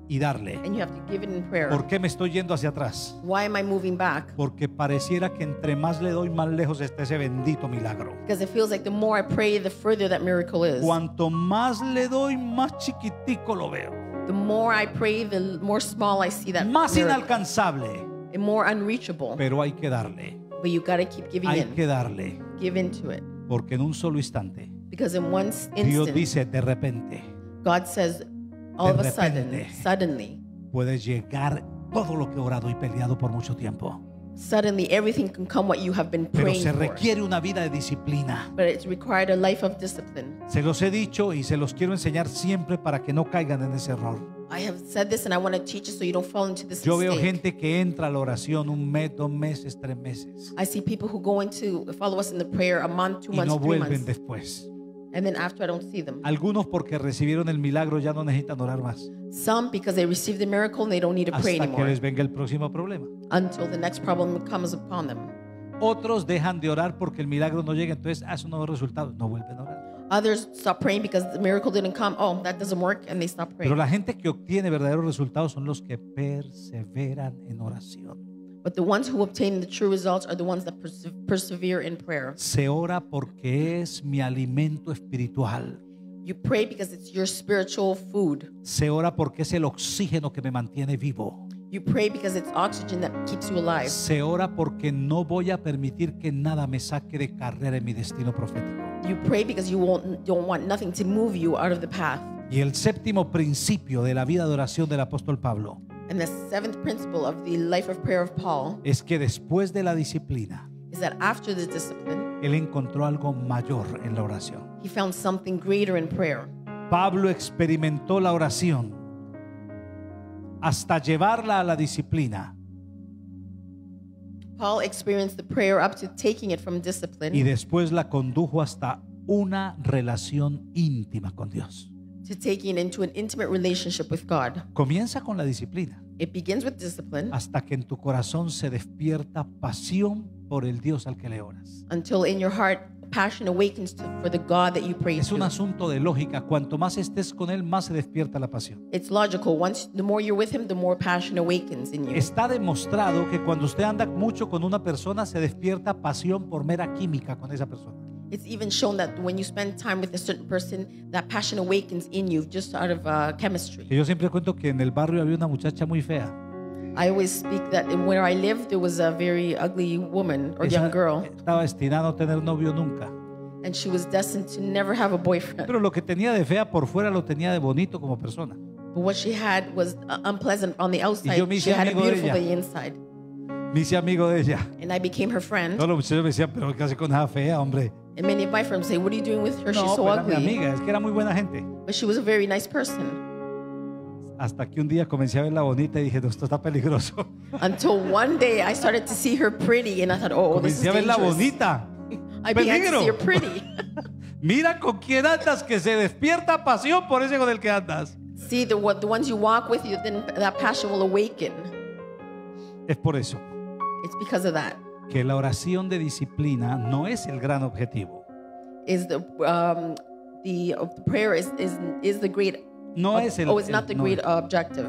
y darle. and you have to give it in prayer. ¿Por qué me estoy yendo hacia atrás? Why am I moving back? Porque pareciera que entre más le doy, más lejos está ese bendito milagro. Because it feels like the more I pray, the further that miracle is. Cuanto más le doy, más chiquitico lo veo. The more I pray, the more small I see that Más miracle, inalcanzable. and more unreachable. Pero hay que darle. But you gotta keep giving Hay in. que darle. give into it. Porque en un solo instante, Because in one s- Dios instant, dice, de repente, God says, all of a sudden, suddenly, puedes llegar todo lo que he orado y peleado por mucho tiempo. suddenly everything can come what you have been Pero praying se for. requiere una vida de disciplina. But it's required a life of discipline. Se los he dicho y se los quiero enseñar siempre para que no caigan en ese error. I have said this and I want to teach you so you don't fall into this Yo veo mistake. gente que entra a la oración un mes, dos meses, tres meses I see people who go into follow us in the prayer a month, two y months, no three vuelven months, después. And then after I don't see them. Algunos porque recibieron el milagro ya no necesitan orar más Some because they received the miracle and they don't need to pray hasta que anymore les venga el próximo problema. until the next problem comes upon them. Otros dejan de orar porque el milagro no llega, entonces hace nuevos resultados, no vuelven a orar. Others stop praying because the miracle didn't come. Oh, that doesn't work, and they stop Pero praying. la gente que obtiene verdaderos resultados son los que perseveran en oración. But the ones who obtain the true results are the ones that perse- persevere in prayer. Se ora porque es mi alimento espiritual. You pray because it's your spiritual food. Se ora porque es el oxígeno que me mantiene vivo. You pray because it's oxygen that keeps you alive. Se ora porque no voy a permitir que nada me saque de carrera en mi destino profético. You pray because you won't, don't want nothing to move you out of the path. Y el séptimo principio de la vida de oración del apóstol Pablo And the seventh principle of the life of prayer of Paul es que después de la disciplina, is that after the discipline, él encontró algo mayor en la oración. he found something greater in prayer. Pablo experimentó la oración hasta llevarla a la disciplina Paul experienced the prayer up to taking it from y discipline después la condujo hasta una relación íntima con Dios. To taking into an intimate relationship with God. Comienza con la disciplina It begins with discipline hasta que en tu corazón se despierta pasión por el Dios al que le oras. until in your heart passion awakens to, for the God that you pray Es un to. asunto de lógica. Cuanto más estés con Él, más se despierta la pasión. It's logical. Once the more you're with him, the more passion awakens in you. Está demostrado que cuando usted anda mucho con una persona, se despierta pasión por mera química con esa persona. It's even shown that when you spend time with a certain person, that passion awakens in you just out of uh, chemistry. Yo siempre cuento que en el barrio había una muchacha muy fea. I always speak that in where I lived, there was a very ugly woman or Esa young girl, Estaba destinada a no tener novio nunca. and she was destined to never have a boyfriend. Pero lo que tenía de fea por fuera lo tenía de bonito como persona. But what she had was uh, unpleasant on the outside. yo me She hice had a amigo de beautiful ella. on the inside. Me hice amigo de ella. And I became her friend. Todos los muchachos me decían, pero ¿qué hace con esa fea, hombre? And many of my friends say, What are you doing with her? She's No, so pues era mi ugly. amiga, es que era muy buena gente. But she was a very nice person. Hasta que un día comencé a verla bonita y dije, no, esto está peligroso. [LAUGHS] Until one day I started to see her pretty, and I thought, Oh, this is Comencé a verla dangerous. bonita. [LAUGHS] I began to Peligro. see her pretty. [LAUGHS] Mira con quién andas, que se despierta pasión por ese con el que andas. see the what the ones you walk with, you then that passion will awaken. Es por eso It's because of that. Que la oración de disciplina no es el gran objetivo. Is the um the, uh, prayer is is is the great No es el, oh it's el- not the no great es- objective.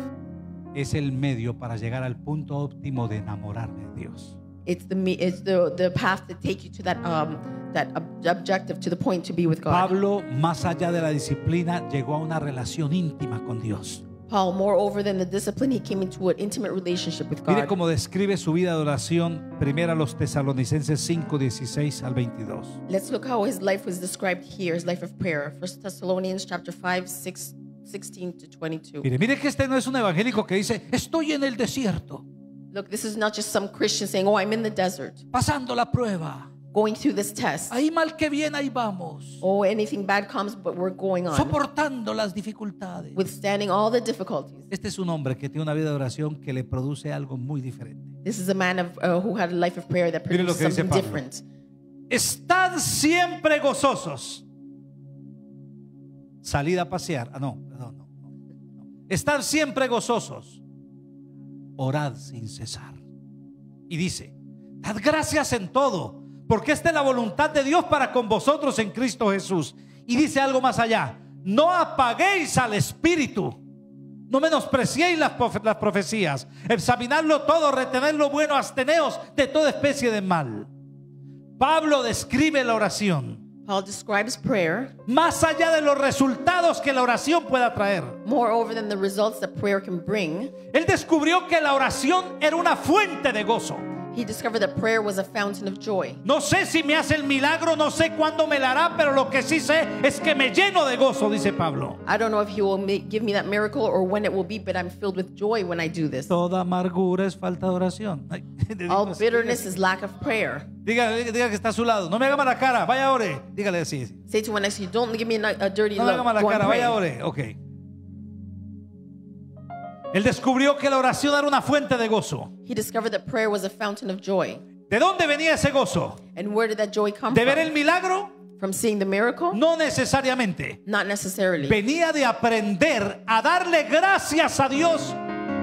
es el medio para llegar al punto óptimo de enamorarme de Dios. It's the it's the the path to take you to that um that ob- objective to the point to be with God. Pablo, más allá de la disciplina, llegó a una relación íntima con Dios. Paul, moreover than the discipline, he came into an intimate relationship with Mire God. cómo describe su vida de oración, primero a los tesalonicenses 5, 16 al 22. Let's look how his life was described here, his life of prayer. First Thessalonians chapter 5, 6, 16 to 22. Mire, mire que este no es un evangélico que dice, estoy en el desierto, Look, this is not just some Christian saying, Oh, I'm in the desert, pasando la prueba. Going through this test. Ahí mal que bien, ahí vamos. Oh, anything bad comes, but we're going on. Soportando las dificultades. Withstanding all the difficulties. Este es un hombre que tiene una vida de oración que le produce algo muy diferente. This is a man of, uh, who had a life of prayer that Mire lo produced que dice something Pablo. different. Estad siempre gozosos. Salida a pasear. Ah, no, perdón, no, no, no. Estad siempre gozosos. Orad sin cesar. Y dice, dad gracias en todo, porque esta es la voluntad de Dios para con vosotros en Cristo Jesús. Y dice algo más allá, no apaguéis al Espíritu. No menospreciéis las, profe- las profecías. Examinadlo todo, retened lo bueno, absteneos de toda especie de mal. Pablo describe la oración Paul describes prayer, más allá de los resultados que la oración pueda traer. moreover than the results that prayer can bring. Él descubrió que la oración era una fuente de gozo. He discovered that prayer was a fountain of joy. No sé si me hace el milagro, no sé cuándo me la hará, pero lo que sí sé es que me lleno de gozo, dice Pablo. I don't know if he will make, give me that miracle or when it will be, but I'm filled with joy when I do this. Toda amargura es falta de oración. [LAUGHS] All bitterness is lack of prayer. Dígale, diga que está a su lado. No me haga mala cara, vaya ore. Dígale así. Say to one next to you, don't give me a, a dirty No me haga look. mala cara, vaya ore. Ok. Él descubrió que la oración era una fuente de gozo. He discovered that prayer was a fountain of joy. ¿De dónde venía ese gozo? And where did that joy come ¿De ver from? el milagro? From seeing the miracle? No necesariamente. Not necessarily. Venía de aprender a darle gracias a Dios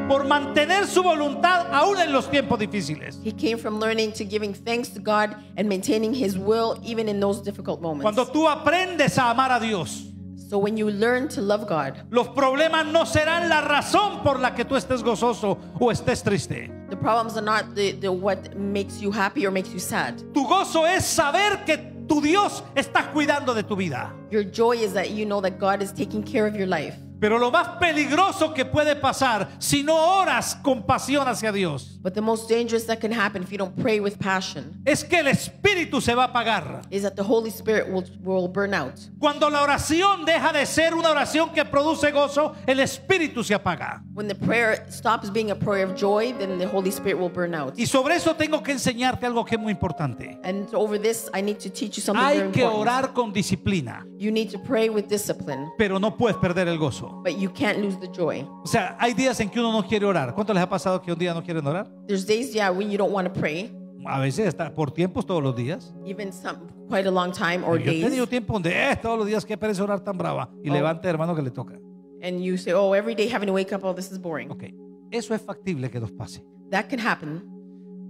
por mantener su voluntad aún en los tiempos difíciles. He came from learning to giving thanks to God and maintaining his will even in those difficult moments. Cuando tú aprendes a amar a Dios, So when you learn to love God, los problemas no serán la razón por la que tú estés gozoso o estés triste. the problems are not the, the what makes you happy or makes you sad. Tu gozo es saber que tu Dios está cuidando de tu vida. Your joy is that you know that God is taking care of your life. Pero lo más peligroso que puede pasar si no oras con pasión hacia Dios But the most dangerous that can happen if you don't pray with passion es que el espíritu se va a apagar. is that the Holy Spirit will, will burn out. Cuando la oración deja de ser una oración que produce gozo, el espíritu se apaga. When the prayer stops being a prayer of joy, then the Holy Spirit will burn out. Y sobre eso tengo que enseñarte algo que es muy importante. And over this, I need to teach you something very Hay que important. orar con disciplina, You need to pray with discipline, pero no puedes perder el gozo. But you can't lose the joy. O sea, hay días en que uno no quiere orar. ¿Cuánto les ha pasado que un día no quieren orar? There's days, yeah, when you don't want to pray, A veces está por tiempos todos los días. even some quite a long time or Yo he tenido days, tiempo donde eh, todos los días que pereza orar tan brava y Oh. levante hermano que le toca. and you say, "Oh, every day having to wake up, oh, this is boring." Ok, eso es factible que nos pase. That can happen,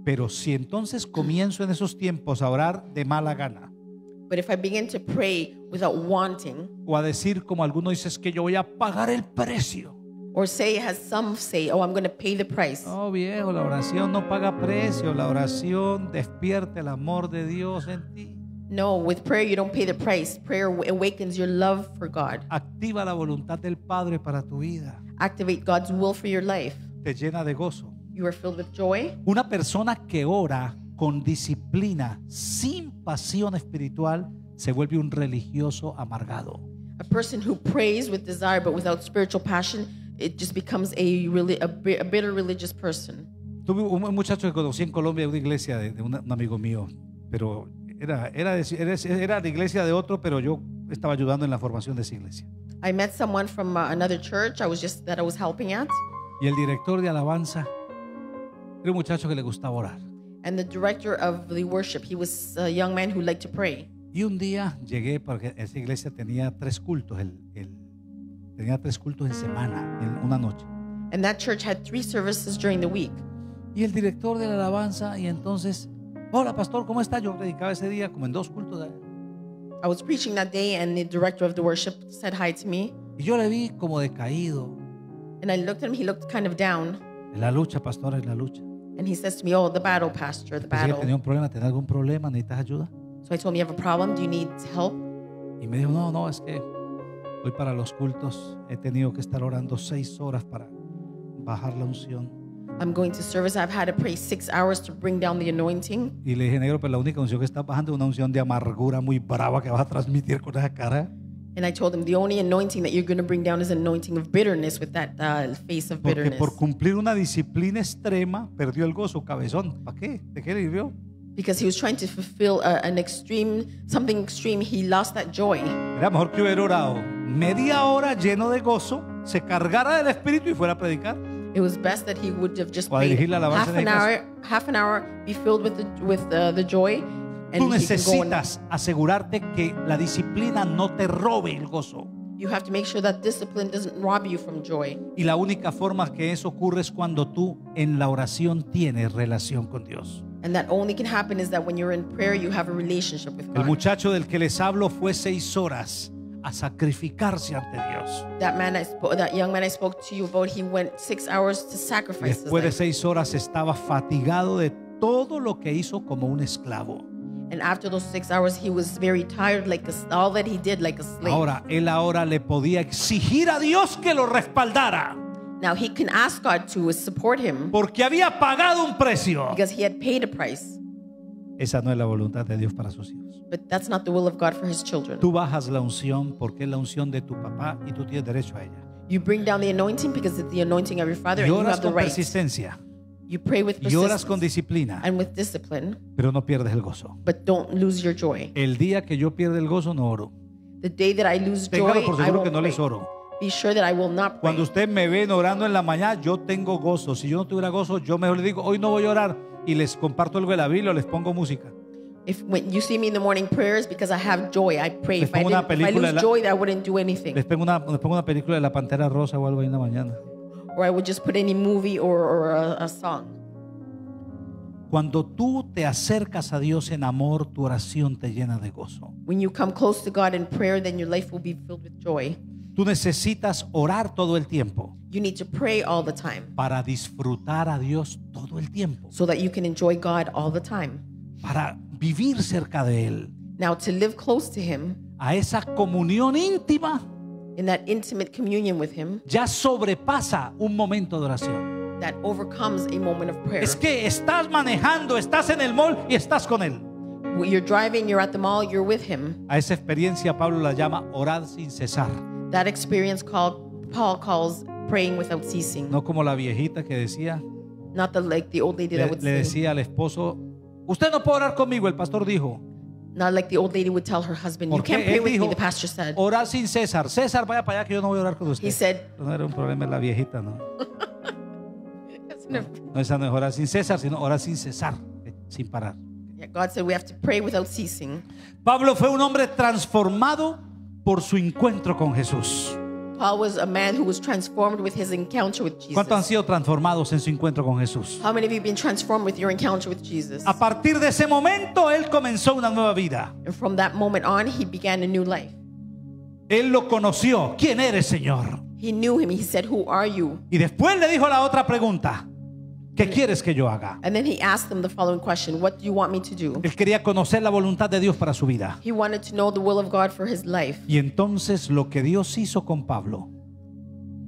Pero si entonces comienzo en esos tiempos a orar de mala gana but if I begin to pray without wanting, o a decir como algunos dicen es que yo voy a pagar el precio. or say, as some say, "Oh, I'm going to pay the price." No, viejo, la oración no paga precio. La oración despierta el amor de Dios en ti. No, with prayer you don't pay the price. Prayer awakens your love for God. Activa la voluntad del Padre para tu vida. Activate God's will for your life. Te llena de gozo. You are filled with joy. Una persona que ora con disciplina, sin pasión espiritual, se vuelve un religioso amargado. A person who prays with desire but without spiritual passion, it just becomes a really a, bi- a bitter religious person. Tuve un muchacho que conocí en Colombia, una iglesia de, de un, un amigo mío, pero era, era, de, era, la iglesia de otro, pero yo estaba ayudando en la formación de esa iglesia. I met someone from uh, another church. I was just that I was helping at, Y el director de alabanza era un muchacho que le gustaba orar. And the director of the worship, he was a young man who liked to pray. Y un día llegué porque esa iglesia tenía tres cultos, el, el- tenía tres cultos en semana, en una noche. And that church had three services during the week. Y el director de la alabanza, y entonces, hola pastor, ¿cómo está? Yo predicaba ese día como en dos cultos. de- I was preaching that day, and the director of the worship said hi to me. Y yo le vi como decaído. And I looked at him. He looked kind of down, En la lucha, pastor, en la lucha. And he says to me, "Oh, the battle, pastor, the Pensé que battle." tenía un problema, ¿tenés algún problema? ¿Necesitas ayuda? So I told him, "You have a problem? Do you need help?" Y me dijo, no, no, es que hoy para los cultos he tenido que estar orando seis horas para bajar la unción. I'm going to service. I've had to pray six hours to bring down the anointing. Y le dije, negro, pero la única unción que está bajando es una unción de amargura muy brava que vas a transmitir con esa cara. And I told him the only anointing that you're going to bring down is an anointing of bitterness with that uh, face of Porque bitterness. por cumplir una disciplina extrema perdió el gozo, cabezón. ¿Para qué? ¿De qué le sirvió? Because he was trying to fulfill uh, an extreme, something extreme. He lost that joy. Era mejor que hubiera orado media hora lleno de gozo, se cargara del espíritu y fuera a predicar. It was best that he would have just O a prayed dirigir la alabanza half en an el hour, half an hour, be filled with the, with uh, the joy, Tú necesitas asegurarte que la disciplina no te robe el gozo. You have to make sure that discipline doesn't rob you from joy. Y la única forma que eso ocurre es cuando tú en la oración tienes relación con Dios. And that only can happen is that when you're in prayer, you have a relationship with El God. muchacho del que les hablo fue seis horas a sacrificarse ante Dios. That man I spoke, that young man I spoke to you about, he went six hours to sacrifice después de seis horas estaba fatigado de todo lo que hizo como un esclavo. And after those six hours, he was very tired, like a, all that he did, like a slave. Ahora, él ahora le podía exigir a Dios que lo respaldara. Now he can ask God to support him porque había pagado un precio. because he had paid a price. Esa no es la voluntad de Dios para sus hijos. But that's not the will of God for his children. Tú bajas la unción porque es la unción de tu papá y tú tienes derecho a ella. You bring down the anointing because it's the anointing of your father Y and you have the right. persistencia You pray with y oras con disciplina, and with discipline, pero no pierdes el gozo. but don't lose your joy. El día que yo pierda el gozo no oro. The day that I lose joy, Téngalo por I seguro won't que no les pray. oro. Be sure that I will not pray. Cuando usted me ven orando en la mañana, yo tengo gozo. Si yo no tuviera gozo, yo mejor le digo, hoy no voy a orar y les comparto algo de la Biblia o les pongo música. If when you see me in the morning prayers, because I have joy, I pray. Les If I, pongo una didn't, if I película de lose la- joy, I wouldn't do anything. Les pongo una, les pongo una película de la Pantera Rosa o algo ahí en la mañana. Or I would just put any movie or, or a, a song. Cuando tú te acercas a Dios en amor, tu oración te llena de gozo. When you come close to God in prayer, then your life will be filled with joy. Tú necesitas orar todo el tiempo You need to pray all the time para disfrutar a Dios todo el tiempo, so that you can enjoy God all the time. para vivir cerca de Él, Now, to live close to Him a esa comunión íntima, in that intimate communion with Him, ya sobrepasa un momento de oración. that overcomes a moment of prayer. Es que estás manejando, estás en el mall y estás con Él. You're driving, you're at the mall, you're with Him. A esa experiencia Pablo la llama orar sin cesar, That experience called Paul calls praying without ceasing. no como la viejita que decía, Not the like the old lady le, that would le say. decía al esposo, usted no puede orar conmigo, el pastor dijo, Not like the old lady would tell her husband, "You porque can't pray él with me." dijo, The pastor said. orar sin César, César vaya para allá que yo no voy a orar con usted. He said, No era un problema la viejita, no. [LAUGHS] That's never- No, esa no es orar sin César, sino orar sin cesar, eh, sin parar. Yeah, God said we have to pray without ceasing. Pablo fue un hombre transformado por su encuentro con Jesús. Paul was a man who was transformed with his encounter with Jesus. ¿Cuántos han sido transformados en su encuentro con Jesús? How many of you have been transformed with your encounter with Jesus? A partir de ese momento, él comenzó una nueva vida. And from that moment on, he began a new life. Él lo conoció. ¿Quién eres, Señor? He knew him. He said, Who are you? Y después le dijo la otra pregunta. ¿Qué quieres que yo haga? And then he asked him the following question What do you want me to do? Él quería conocer la voluntad de Dios para su vida. He wanted to know the will of God for his life. Y entonces lo que Dios hizo con Pablo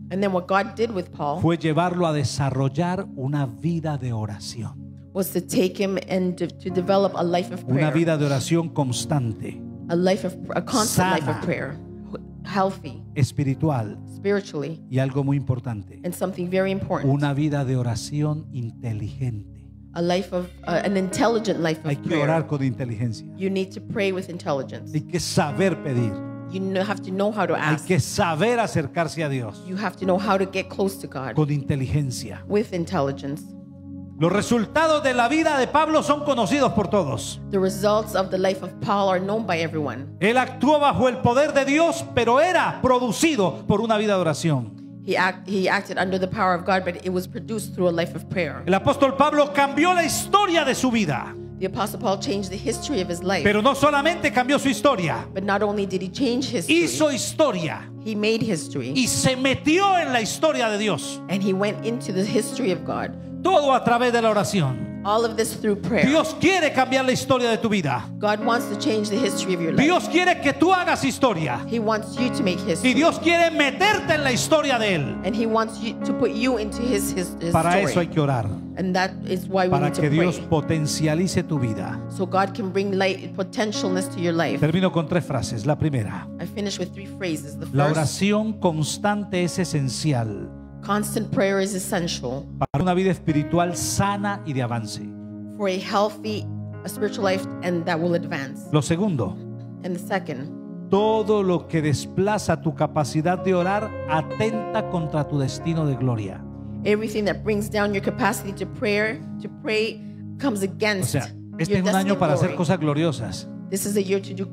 And then what God did with Paul fue llevarlo a desarrollar una vida de oración. was to take him and to, develop a life of Una prayer, vida de oración constante, a life of a constant life of prayer, healthy espiritual spiritually, y algo muy importante, and something very important, una vida de oración inteligente. a life of uh, an intelligent life Hay of que prayer. orar con inteligencia. You need to pray with intelligence. Hay que saber pedir. You know, have to know how to Hay ask. que saber acercarse a Dios You have to know how to get close to God con inteligencia. with intelligence. Los resultados de la vida de Pablo son conocidos por todos. The results of the life of Paul are known by everyone. Él actuó bajo el poder de Dios, pero era producido por una vida de oración. He, act, he acted under the power of God, but it was produced through a life of prayer. El apóstol Pablo cambió la historia de su vida, The Apostle Paul changed the history of his life. pero no solamente cambió su historia, but not only did he change history, hizo historia he made history. y se metió en la historia de Dios. and he went into the history of God. Todo a través de la oración. All of this through prayer. Dios quiere cambiar la historia de tu vida. God wants to change the history of your life. Dios quiere que tú hagas historia. he wants you to make Y history. Dios quiere meterte en la historia de Él. and he wants you to put you into his, his, his Para story. eso hay que orar. and that is why we Para need to que pray. Dios potencialice tu vida. so God can bring light, potentialness to your life. Termino con tres frases. La primera, I finish with three phrases. The la oración constante es esencial constant prayer is essential para una vida espiritual sana y de avance. for a healthy a spiritual life and that will advance. Lo segundo, And the second, todo lo que desplaza tu capacidad de orar atenta contra tu destino de gloria. everything that brings down your capacity to prayer to pray comes O against sea, este your es un año para hacer glory. cosas gloriosas. This is a year to do.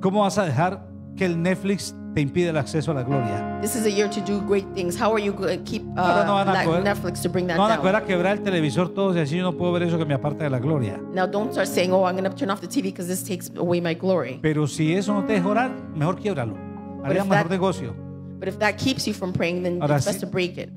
¿Cómo vas a dejar que el Netflix te impide el acceso a la gloria? This is a year to do great things. How are you going to keep uh, Ahora no van a Netflix to bring that No van a down? poder a quebrar el televisor todos y así yo no puedo ver eso que me aparta de la gloria. Now don't start saying, "Oh, I'm going to turn off the TV because this takes away my glory." Pero si eso no te deja orar, mejor quiebralo. Haría mejor that- negocio. But if that keeps you from praying, then Ahora it's best to break it.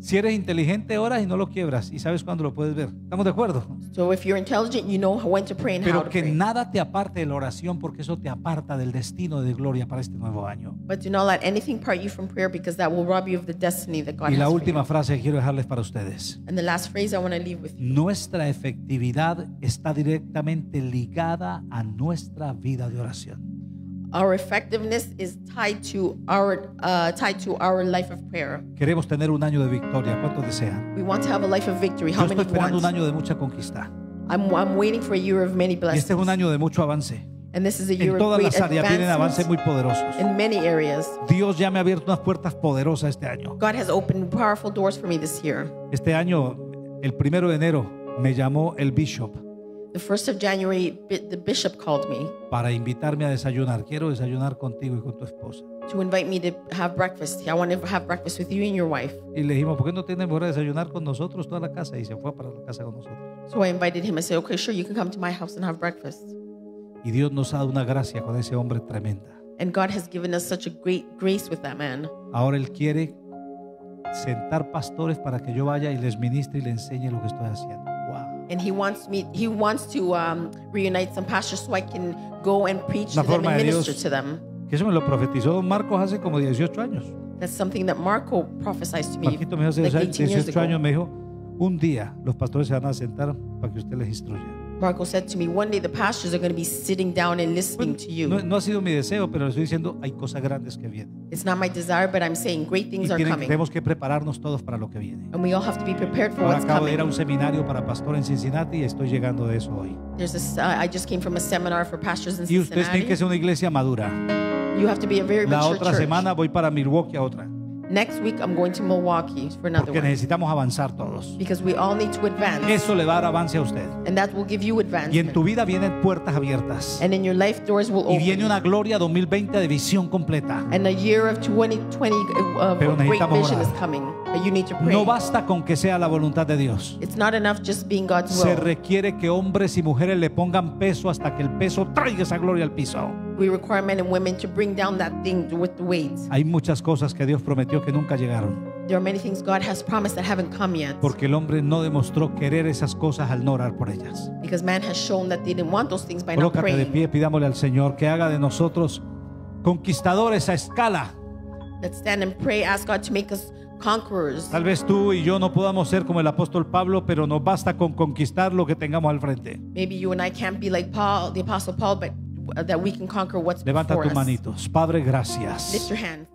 Si eres inteligente, oras y no lo quiebras y sabes cuándo lo puedes ver. ¿Estamos de acuerdo? So if you're intelligent, you know when to pray and how Pero to que pray. nada te aparte de la oración porque eso te aparta del destino de gloria para este nuevo año. But do not let anything part you from prayer because that will rob you of the destiny that God Y has la for última you. frase que quiero dejarles para ustedes. And the last phrase I want to leave with you. Nuestra efectividad está directamente ligada a nuestra vida de oración. Our effectiveness is tied to our uh, tied to our life of prayer. Queremos tener un año de victoria. ¿Cuántos desean? We want to have a life of victory. Yo How estoy many esperando un want? año de mucha conquista. I'm, I'm waiting for a year of many Y este blessings. es un año de mucho avance. And this is a year En of todas great las áreas vienen avances advancement muy poderosos. in many areas. Dios ya me ha abierto unas puertas poderosas este año. God has opened powerful doors for me this year. Este año, el primero de enero, me llamó el bishop The first of January, the bishop called me para invitarme a desayunar. Quiero desayunar contigo y con tu esposa. to invite me to have breakfast. I want to have breakfast with you and your wife. Y le dijimos, ¿por qué no tienes mejor a desayunar con nosotros toda la casa? Y se fue para la casa con nosotros. So I invited him. I said, okay, sure, you can come to my house and have breakfast. Y Dios nos ha dado una gracia con ese hombre tremenda. And God has given us such a great grace with that man. Ahora Él quiere sentar pastores para que yo vaya y les ministre y les enseñe lo que estoy haciendo. And he wants me, he wants to um, reunite some pastors so I can go and preach La to them and minister Dios. to them. Que eso me lo profetizó don Marcos hace como 18 años. That's something that Marco prophesied to me Marquito me hace like 18 years 18 años, me dijo, un día los pastores se van a sentar para que usted les instruya. Marco said to me, one day the pastors are going to be sitting down and listening to you. No, no ha sido mi deseo, pero le estoy diciendo, hay cosas grandes que vienen. It's not my desire, but I'm saying great Y things are tienen- coming. tenemos que prepararnos todos para lo que viene. And we all have to be prepared for Ahora what's acabo de ir a coming. un seminario para pastor en Cincinnati y estoy llegando de eso hoy. There's this, uh, I just came from a seminar for pastors in Y ustedes tienen que Cincinnati. ser una iglesia madura. You have to be a very La mature otra church. semana voy para Milwaukee a otra. Next week, I'm going to Milwaukee for another Porque one. necesitamos avanzar todos. Because we all need to advance. Eso le va a dar avance a usted. And that will give you Y en advancement. tu vida vienen puertas abiertas. And in your life, doors will Y viene open. una gloria 2020 de visión completa. And a year of 2020 of Pero great vision orar. is coming. But you need to pray. No basta con que sea la voluntad de Dios. It's not enough just being God's Se will. requiere que hombres y mujeres le pongan peso hasta que el peso traiga esa gloria al piso. We require men and women to bring down that thing with the weights. Hay muchas cosas que Dios prometió que nunca llegaron. There are many things God has promised that haven't come yet. Porque el hombre no demostró querer esas cosas al no orar por ellas. Because man has shown that they didn't want those things by not Colócate de praying. pie, pidámosle al Señor que haga de nosotros conquistadores a escala. Let's stand and pray. Ask God to make us conquerors. Tal vez tú y yo no podamos ser como el apóstol Pablo, pero nos basta con conquistar lo que tengamos al frente. Maybe you and I can't be like Paul, the Apostle Paul, but that we can conquer what's Levanta before tus us. manitos. Padre, Lift your hand.